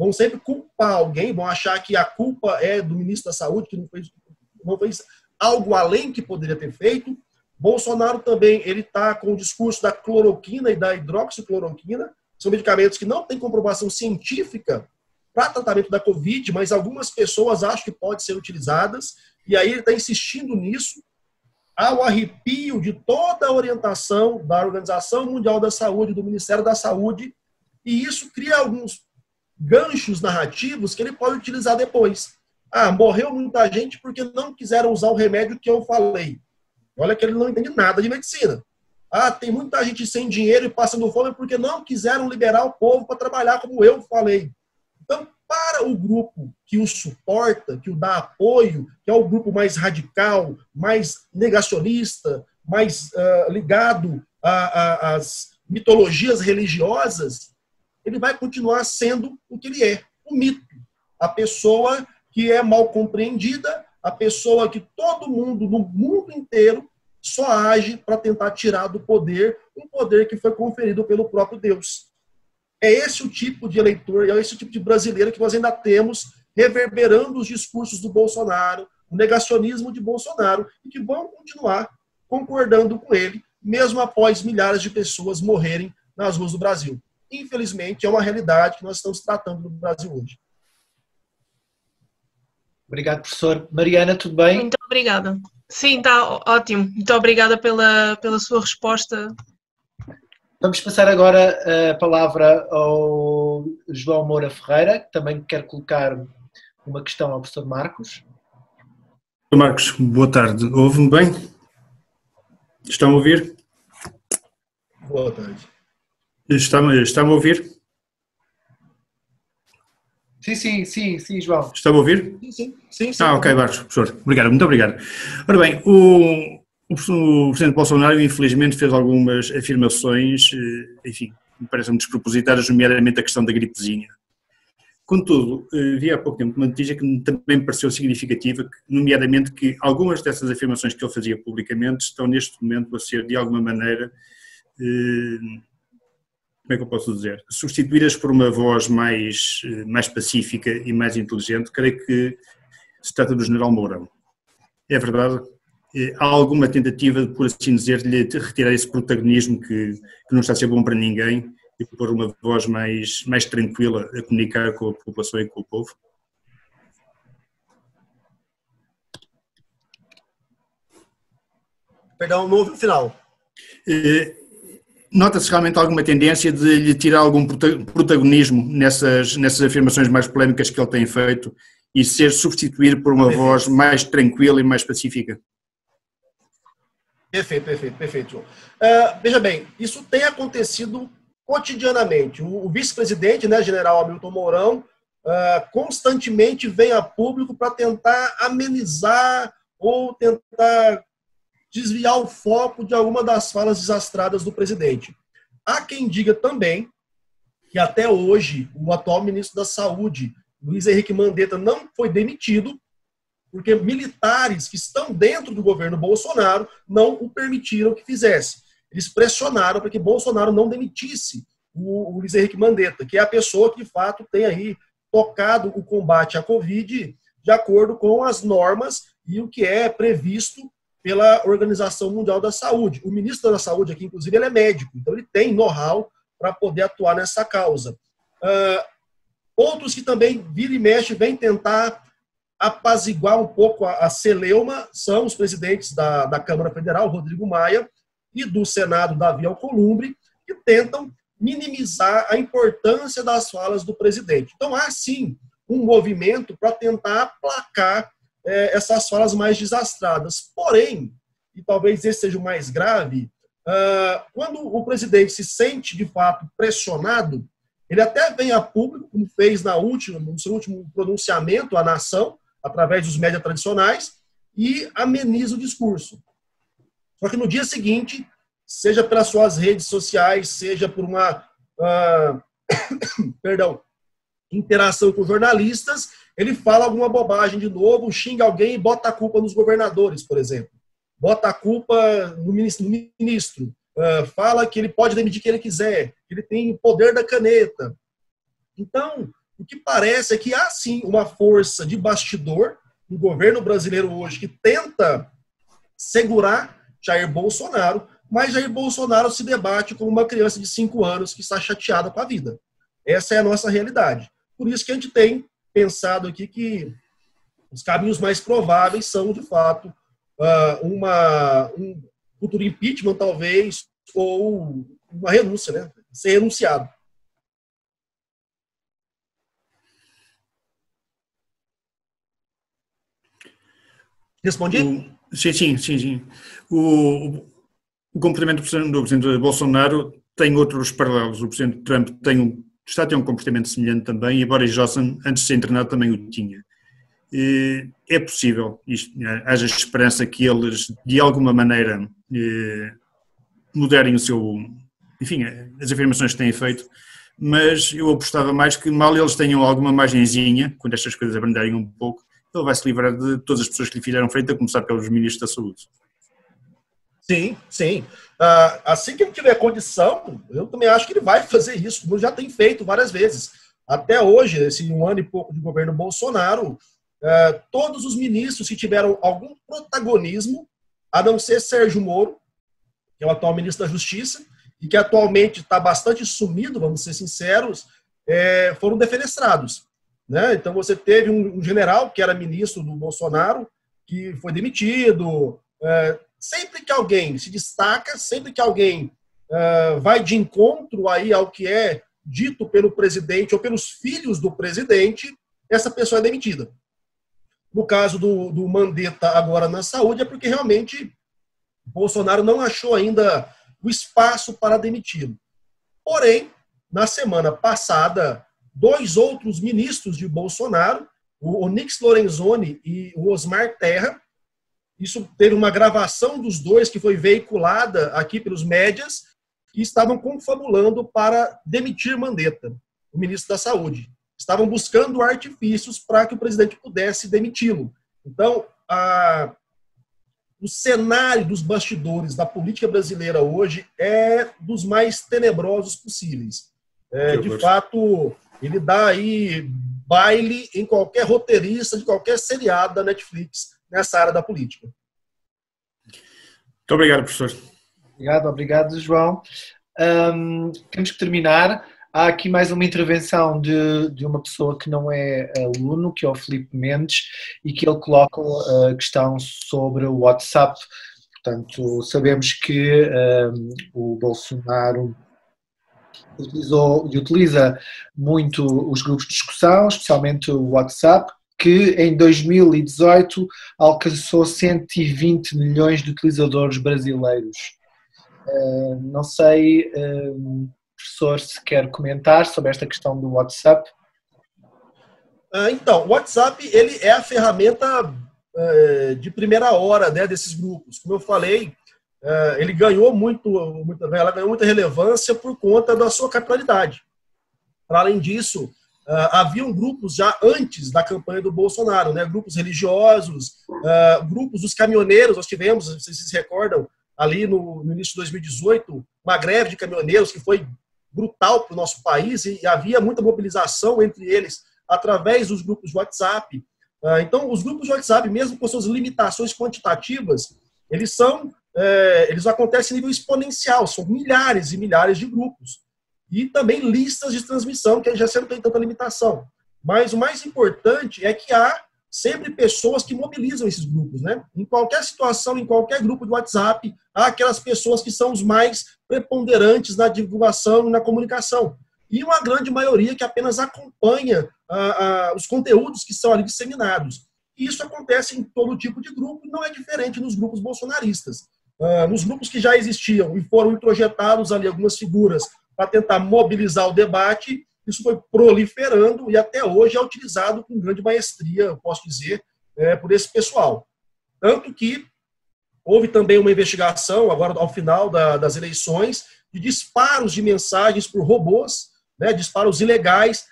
vão sempre culpar alguém, vão achar que a culpa é do ministro da Saúde, que não fez, não fez algo além que poderia ter feito. Bolsonaro também ele está com o discurso da cloroquina e da hidroxicloroquina, são medicamentos que não têm comprovação científica para tratamento da Covid, mas algumas pessoas acham que podem ser utilizadas, e aí ele está insistindo nisso, ao arrepio de toda a orientação da Organização Mundial da Saúde, do Ministério da Saúde, e isso cria alguns ganchos narrativos que ele pode utilizar depois. Ah, morreu muita gente porque não quiseram usar o remédio que eu falei. Olha que ele não entende nada de medicina. Ah, tem muita gente sem dinheiro e passando fome porque não quiseram liberar o povo para trabalhar como eu falei. Então, para o grupo que o suporta, que o dá apoio, que é o grupo mais radical, mais negacionista, mais uh, ligado às mitologias religiosas, ele vai continuar sendo o que ele é, o mito. A pessoa que é mal compreendida, a pessoa que todo mundo, no mundo inteiro, só age para tentar tirar do poder um poder que foi conferido pelo próprio Deus. É esse o tipo de eleitor, é esse o tipo de brasileiro que nós ainda temos reverberando os discursos do Bolsonaro, o negacionismo de Bolsonaro, e que vão continuar concordando com ele, mesmo após milhares de pessoas morrerem nas ruas do Brasil infelizmente, é uma realidade que nós estamos tratando no Brasil hoje. Obrigado, professor. Mariana, tudo bem? Muito obrigada. Sim, está ótimo. Muito obrigada pela, pela sua resposta. Vamos passar agora a palavra ao João Moura Ferreira, que também quer colocar uma questão ao professor Marcos. Marcos, boa tarde. Ouve-me bem? Estão a ouvir? Boa tarde. Está-me está a ouvir? Sim, sim, sim, sim, João. Está a ouvir? Sim, sim. sim, sim ah, ok, Marcos, professor. Obrigado, muito obrigado. Ora bem, o, o Presidente Bolsonaro, infelizmente, fez algumas afirmações, eh, enfim, me parecem despropositadas, nomeadamente a questão da gripezinha. Contudo, eh, vi há pouco tempo uma notícia que também me pareceu significativa, nomeadamente que algumas dessas afirmações que ele fazia publicamente estão neste momento a ser, de alguma maneira, eh, como é que eu posso dizer, substituídas por uma voz mais, eh, mais pacífica e mais inteligente, creio que se trata do General Mourão. É verdade? Há alguma tentativa, por assim dizer, de lhe retirar esse protagonismo que, que não está a ser bom para ninguém e pôr uma voz mais, mais tranquila a comunicar com a população e com o povo? Perdão, não ouvi o final. Eh, nota-se realmente alguma tendência de lhe tirar algum protagonismo nessas, nessas afirmações mais polémicas que ele tem feito e ser substituído por uma voz mais tranquila e mais pacífica? Perfeito, perfeito, perfeito. Uh, veja bem, isso tem acontecido cotidianamente. O, o vice-presidente, né, general Hamilton Mourão, uh, constantemente vem a público para tentar amenizar ou tentar desviar o foco de alguma das falas desastradas do presidente. Há quem diga também que até hoje o atual ministro da Saúde, Luiz Henrique Mandetta, não foi demitido porque militares que estão dentro do governo Bolsonaro não o permitiram que fizesse eles pressionaram para que Bolsonaro não demitisse o, Luiz Henrique Mandetta, que é a pessoa que, de fato, tem aí tocado o combate à Covid de acordo com as normas e o que é previsto pela Organização Mundial da Saúde. O ministro da Saúde aqui, inclusive, ele é médico, então ele tem know-how para poder atuar nessa causa. Uh, outros que também vira e mexe vêm tentar apaziguar um pouco a, a celeuma são os presidentes da, da Câmara Federal, Rodrigo Maia, e do Senado, Davi Alcolumbre, que tentam minimizar a importância das falas do presidente. Então, há sim um movimento para tentar aplacar é, essas falas mais desastradas. Porém, e talvez esse seja o mais grave, uh, quando o presidente se sente de fato pressionado, ele até vem a público, como fez na última, no seu último pronunciamento à nação, através dos médias tradicionais, e ameniza o discurso. Só que no dia seguinte, seja pelas suas redes sociais, seja por uma uh, perdão, interação com jornalistas, ele fala alguma bobagem de novo, xinga alguém e bota a culpa nos governadores, por exemplo. Bota a culpa no ministro. Uh, fala que ele pode demitir quem ele quiser, que ele tem o poder da caneta. Então, o que parece é que há sim uma força de bastidor no governo brasileiro hoje que tenta segurar Jair Bolsonaro, mas Jair Bolsonaro se debate como uma criança de 5 anos que está chateada com a vida. Essa é a nossa realidade. Por isso que a gente tem pensado aqui que os caminhos mais prováveis são, de fato, ah, uma, um futuro impeachment, talvez, ou uma renúncia, né? Ser renunciado. Respondi? Sim, sim, sim. sim. O, o presidente, do presidente Bolsonaro tem outros paralelos. O presidente Trump tem um, está a ter um comportamento semelhante também e Boris Johnson, antes de ser internado, também o tinha. E é possível, isto, haja esperança que eles, de alguma maneira, eh, moderem o seu, enfim, as afirmações que têm feito, mas eu apostava mais que mal eles tenham alguma margenzinha, quando estas coisas abrandarem um pouco, ele vai se livrar de todas as pessoas que lhe fizeram frente, a começar pelos ministros da Saúde. Sim, sim. Uh, assim que ele tiver condição, eu também acho que ele vai fazer isso, como já tem feito várias vezes. Até hoje, esse um ano e pouco de governo Bolsonaro, uh, todos os ministros que tiveram algum protagonismo, a não ser Sérgio Moro, que é o atual ministro da Justiça, e que atualmente está bastante sumido, vamos ser sinceros, é, foram defenestrados. Né? Então você teve um, um, general que era ministro do Bolsonaro que foi demitido. É, sempre que alguém se destaca, sempre que alguém é, vai de encontro aí ao que é dito pelo presidente ou pelos filhos do presidente, essa pessoa é demitida. No caso do, do Mandetta agora na saúde, é porque realmente Bolsonaro não achou ainda o espaço para demiti-lo. Porém, na semana passada, dois outros ministros de Bolsonaro, o Onix Lorenzoni e o Osmar Terra. Isso teve uma gravação dos dois que foi veiculada aqui pelos médias, que estavam confabulando para demitir Mandetta, o ministro da Saúde. Estavam buscando artifícios para que o presidente pudesse demiti-lo. Então, a, o cenário dos bastidores da política brasileira hoje é dos mais tenebrosos possíveis. É, de fato, ele dá aí baile em qualquer roteirista de qualquer seriado da Netflix nessa área da política. Muito obrigado, professor. Obrigado, obrigado, João. Um, temos que terminar. Há aqui mais uma intervenção de, de uma pessoa que não é aluno, que é o Felipe Mendes, e que ele coloca a questão sobre o WhatsApp. Portanto, sabemos que um, o Bolsonaro utilizou e utiliza muito os grupos de discussão, especialmente o WhatsApp, que em 2018 alcançou 120 milhões de utilizadores brasileiros. Uh, não sei, uh, professor, se quer comentar sobre esta questão do WhatsApp. Uh, então, o WhatsApp ele é a ferramenta de primeira hora né, desses grupos. Como eu falei, ele ganhou muito, muita, ela ganhou muita relevância por conta da sua capitalidade. Para além disso, Uh, haviam grupos já antes da campanha do Bolsonaro, né? grupos religiosos, uh, grupos dos caminhoneiros, nós tivemos, vocês se recordam, ali no, no, início de 2018, uma greve de caminhoneiros que foi brutal para o nosso país e, e, havia muita mobilização entre eles através dos grupos de WhatsApp. Uh, então, os grupos de WhatsApp, mesmo com suas limitações quantitativas, eles são é, eles acontecem em nível exponencial, são milhares e milhares de grupos. E também listas de transmissão, que já não tem tanta limitação. Mas o mais importante é que há sempre pessoas que mobilizam esses grupos, né? Em qualquer situação, em qualquer grupo de WhatsApp, há aquelas pessoas que são os mais preponderantes na divulgação e na comunicação. E uma grande maioria que apenas acompanha ah, ah, os conteúdos que são ali disseminados. E isso acontece em todo tipo de grupo, não é diferente nos grupos bolsonaristas. Uh, nos grupos que já existiam e foram introjetados ali algumas figuras para tentar mobilizar o debate, isso foi proliferando e até hoje é utilizado com grande maestria, eu posso dizer, é, por esse pessoal. Tanto que houve também uma investigação, agora ao final da, das eleições, de disparos de mensagens por robôs, né, disparos ilegais,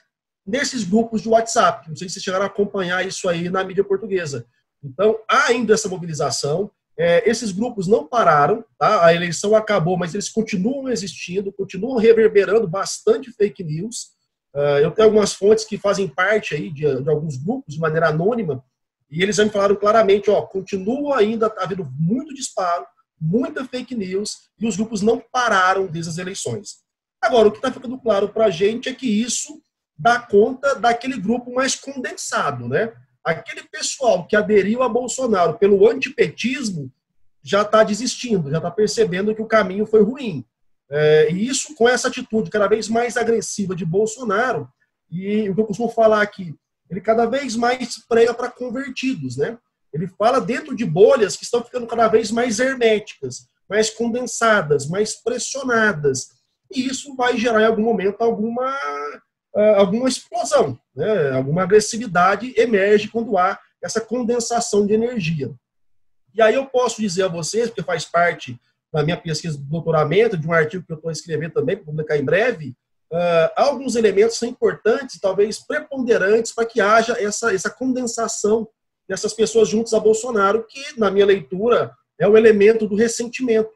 nesses grupos de WhatsApp. Não sei se vocês chegaram a acompanhar isso aí na mídia portuguesa. Então, há ainda essa mobilização, é, esses grupos não pararam, tá? a eleição acabou, mas eles continuam existindo, continuam reverberando bastante fake news. Uh, eu tenho algumas fontes que fazem parte aí de, de, alguns grupos de maneira anônima, e eles já me falaram claramente, ó, continua ainda havendo muito disparo, muita fake news, e os grupos não pararam desde as eleições. Agora, o que está ficando claro para a gente é que isso dá conta daquele grupo mais condensado, né? Aquele pessoal que aderiu a Bolsonaro pelo antipetismo já está desistindo, já está percebendo que o caminho foi ruim. É, e isso, com essa atitude cada vez mais agressiva de Bolsonaro, e o que eu costumo falar aqui, ele cada vez mais prega para convertidos, né? Ele fala dentro de bolhas que estão ficando cada vez mais herméticas, mais condensadas, mais pressionadas. E isso vai gerar em algum momento alguma alguma explosão, né? alguma agressividade emerge quando há essa condensação de energia. E aí eu posso dizer a vocês, porque faz parte da minha pesquisa de doutoramento, de um artigo que eu estou escrevendo também, para publicar em breve, uh, alguns elementos são importantes, talvez preponderantes, para que haja essa, essa condensação dessas pessoas juntas a Bolsonaro, que, na minha leitura, é o elemento do ressentimento.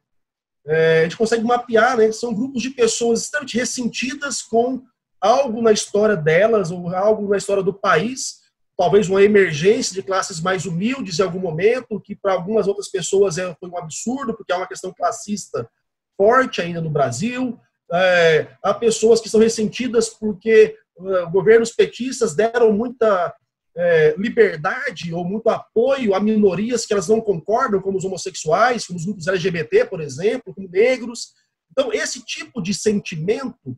É, a gente consegue mapear, né, são grupos de pessoas extremamente ressentidas com algo na história delas, ou algo na história do país, talvez uma emergência de classes mais humildes em algum momento, que para algumas outras pessoas é, foi um absurdo, porque é uma questão classista forte ainda no Brasil. É, há pessoas que são ressentidas porque uh, governos petistas deram muita é, liberdade ou muito apoio a minorias que elas não concordam, como os homossexuais, como os grupos LGBT, por exemplo, como negros. Então, esse tipo de sentimento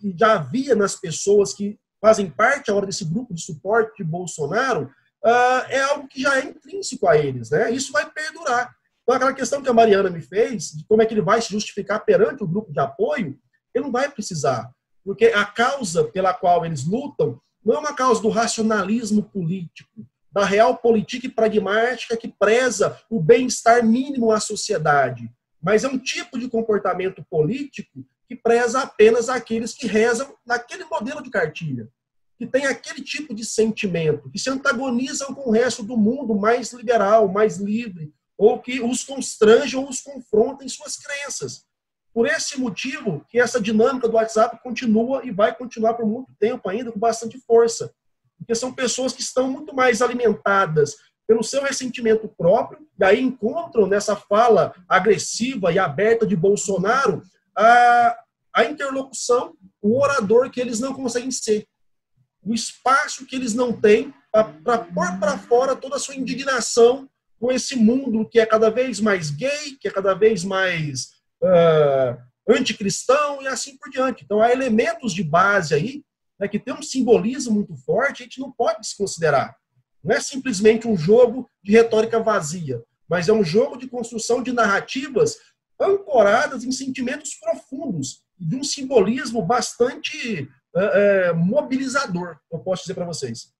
que já havia nas pessoas que fazem parte agora desse grupo de suporte de Bolsonaro, uh, é algo que já é intrínseco a eles. Né? Isso vai perdurar. Então, aquela questão que a Mariana me fez, de como é que ele vai se justificar perante o grupo de apoio, ele não vai precisar. porque a causa pela qual eles lutam não é uma causa do racionalismo político, da real política pragmática que preza o bem-estar mínimo à sociedade, mas é um tipo de comportamento político que preza apenas aqueles que rezam naquele modelo de cartilha, que tem aquele tipo de sentimento, que se antagonizam com o resto do mundo mais liberal, mais livre, ou que os constrange ou os confronta em suas crenças. Por esse motivo que essa dinâmica do WhatsApp continua e vai continuar por muito tempo ainda com bastante força. Porque são pessoas que estão muito mais alimentadas pelo seu ressentimento próprio, e aí encontram nessa fala agressiva e aberta de Bolsonaro a, a interlocução, o orador que eles não conseguem ser. O espaço que eles não têm para pôr para fora toda a sua indignação com esse mundo que é cada vez mais gay, que é cada vez mais uh, anticristão e assim por diante. Então, há elementos de base aí né, que tem um simbolismo muito forte, a gente não pode desconsiderar. Não é simplesmente um jogo de retórica vazia, mas é um jogo de construção de narrativas ancoradas em sentimentos profundos, de um simbolismo bastante uh, mobilizador, eu posso dizer para vocês.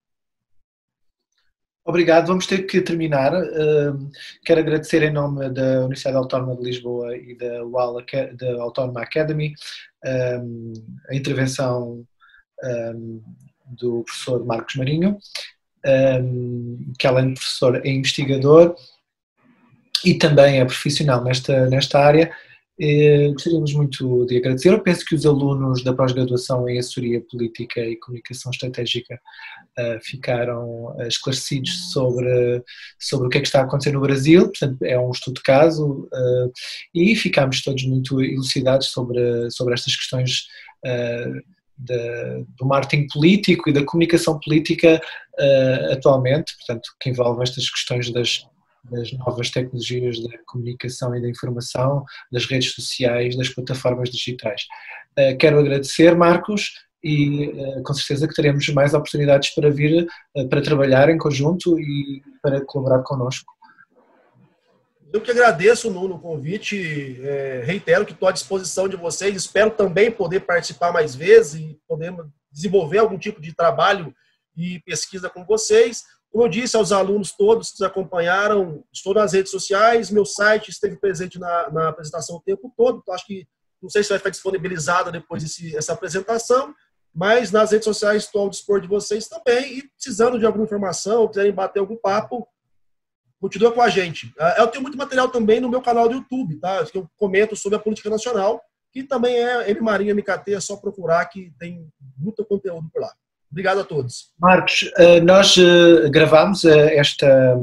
Obrigado, vamos ter que terminar. Uh, quero agradecer em nome da Universidade Autónoma de Lisboa e da UAL, da Autónoma Academy, a intervenção um, do professor Marcos Marinho, que além de professor é investigador e também é profissional nesta, nesta área. Eh, gostaríamos muito de agradecer. Eu penso que os alunos da pós-graduação em Assessoria Política e Comunicação Estratégica uh, ficaram esclarecidos sobre, sobre o que é que está a acontecer no Brasil, portanto, é um estudo de caso e ficámos todos muito elucidados sobre, sobre estas questões. Do marketing político e da comunicação política uh, atualmente, portanto, que envolve estas questões das, das novas tecnologias da comunicação e da informação, das redes sociais, das plataformas digitais. Uh, quero agradecer, Marcos, e uh, com certeza que teremos mais oportunidades para vir para trabalhar em conjunto e para colaborar connosco. Eu que agradeço, Nuno, o convite. É, reitero que estou à disposição de vocês. Espero também poder participar mais vezes e poder desenvolver algum tipo de trabalho e pesquisa com vocês. Como eu disse aos alunos todos que acompanharam, estou nas redes sociais, meu site esteve presente na, na apresentação o tempo todo, então acho que não sei se vai ficar disponibilizada depois dessa apresentação, mas nas redes sociais estou ao dispor de vocês também e precisando de alguma informação, quiserem bater algum papo, continua com a gente. Ah, eu tenho muito material também no meu canal do YouTube, tá? Que eu comento sobre a política nacional, que também é ele Marinha MKT, é só procurar que tem muito conteúdo por lá. Obrigado a todos. Marcos, ah, nós ah, gravamos esta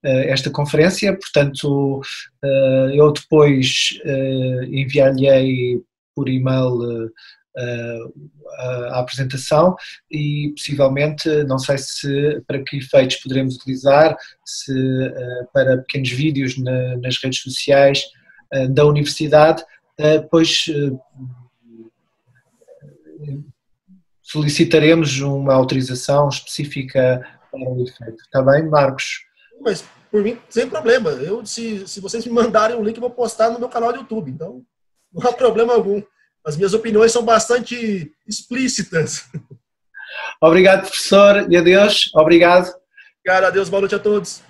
esta conferência, portanto eu depois enviar-lhe por e-mail a apresentação e possivelmente, não sei se para que efeitos poderemos utilizar, se eh, para pequenos vídeos nas redes sociais eh, da universidade, eh, pois solicitaremos uma autorização específica para o efeito. Está bem, Marcos? Mas por mim, sem problema. Eu, se, se vocês me mandarem o link, eu vou postar no meu canal do YouTube. Então, não há problema algum as minhas opiniões são bastante explícitas. Obrigado, professor, e adeus. Obrigado. Cara, adeus, boa noite a todos.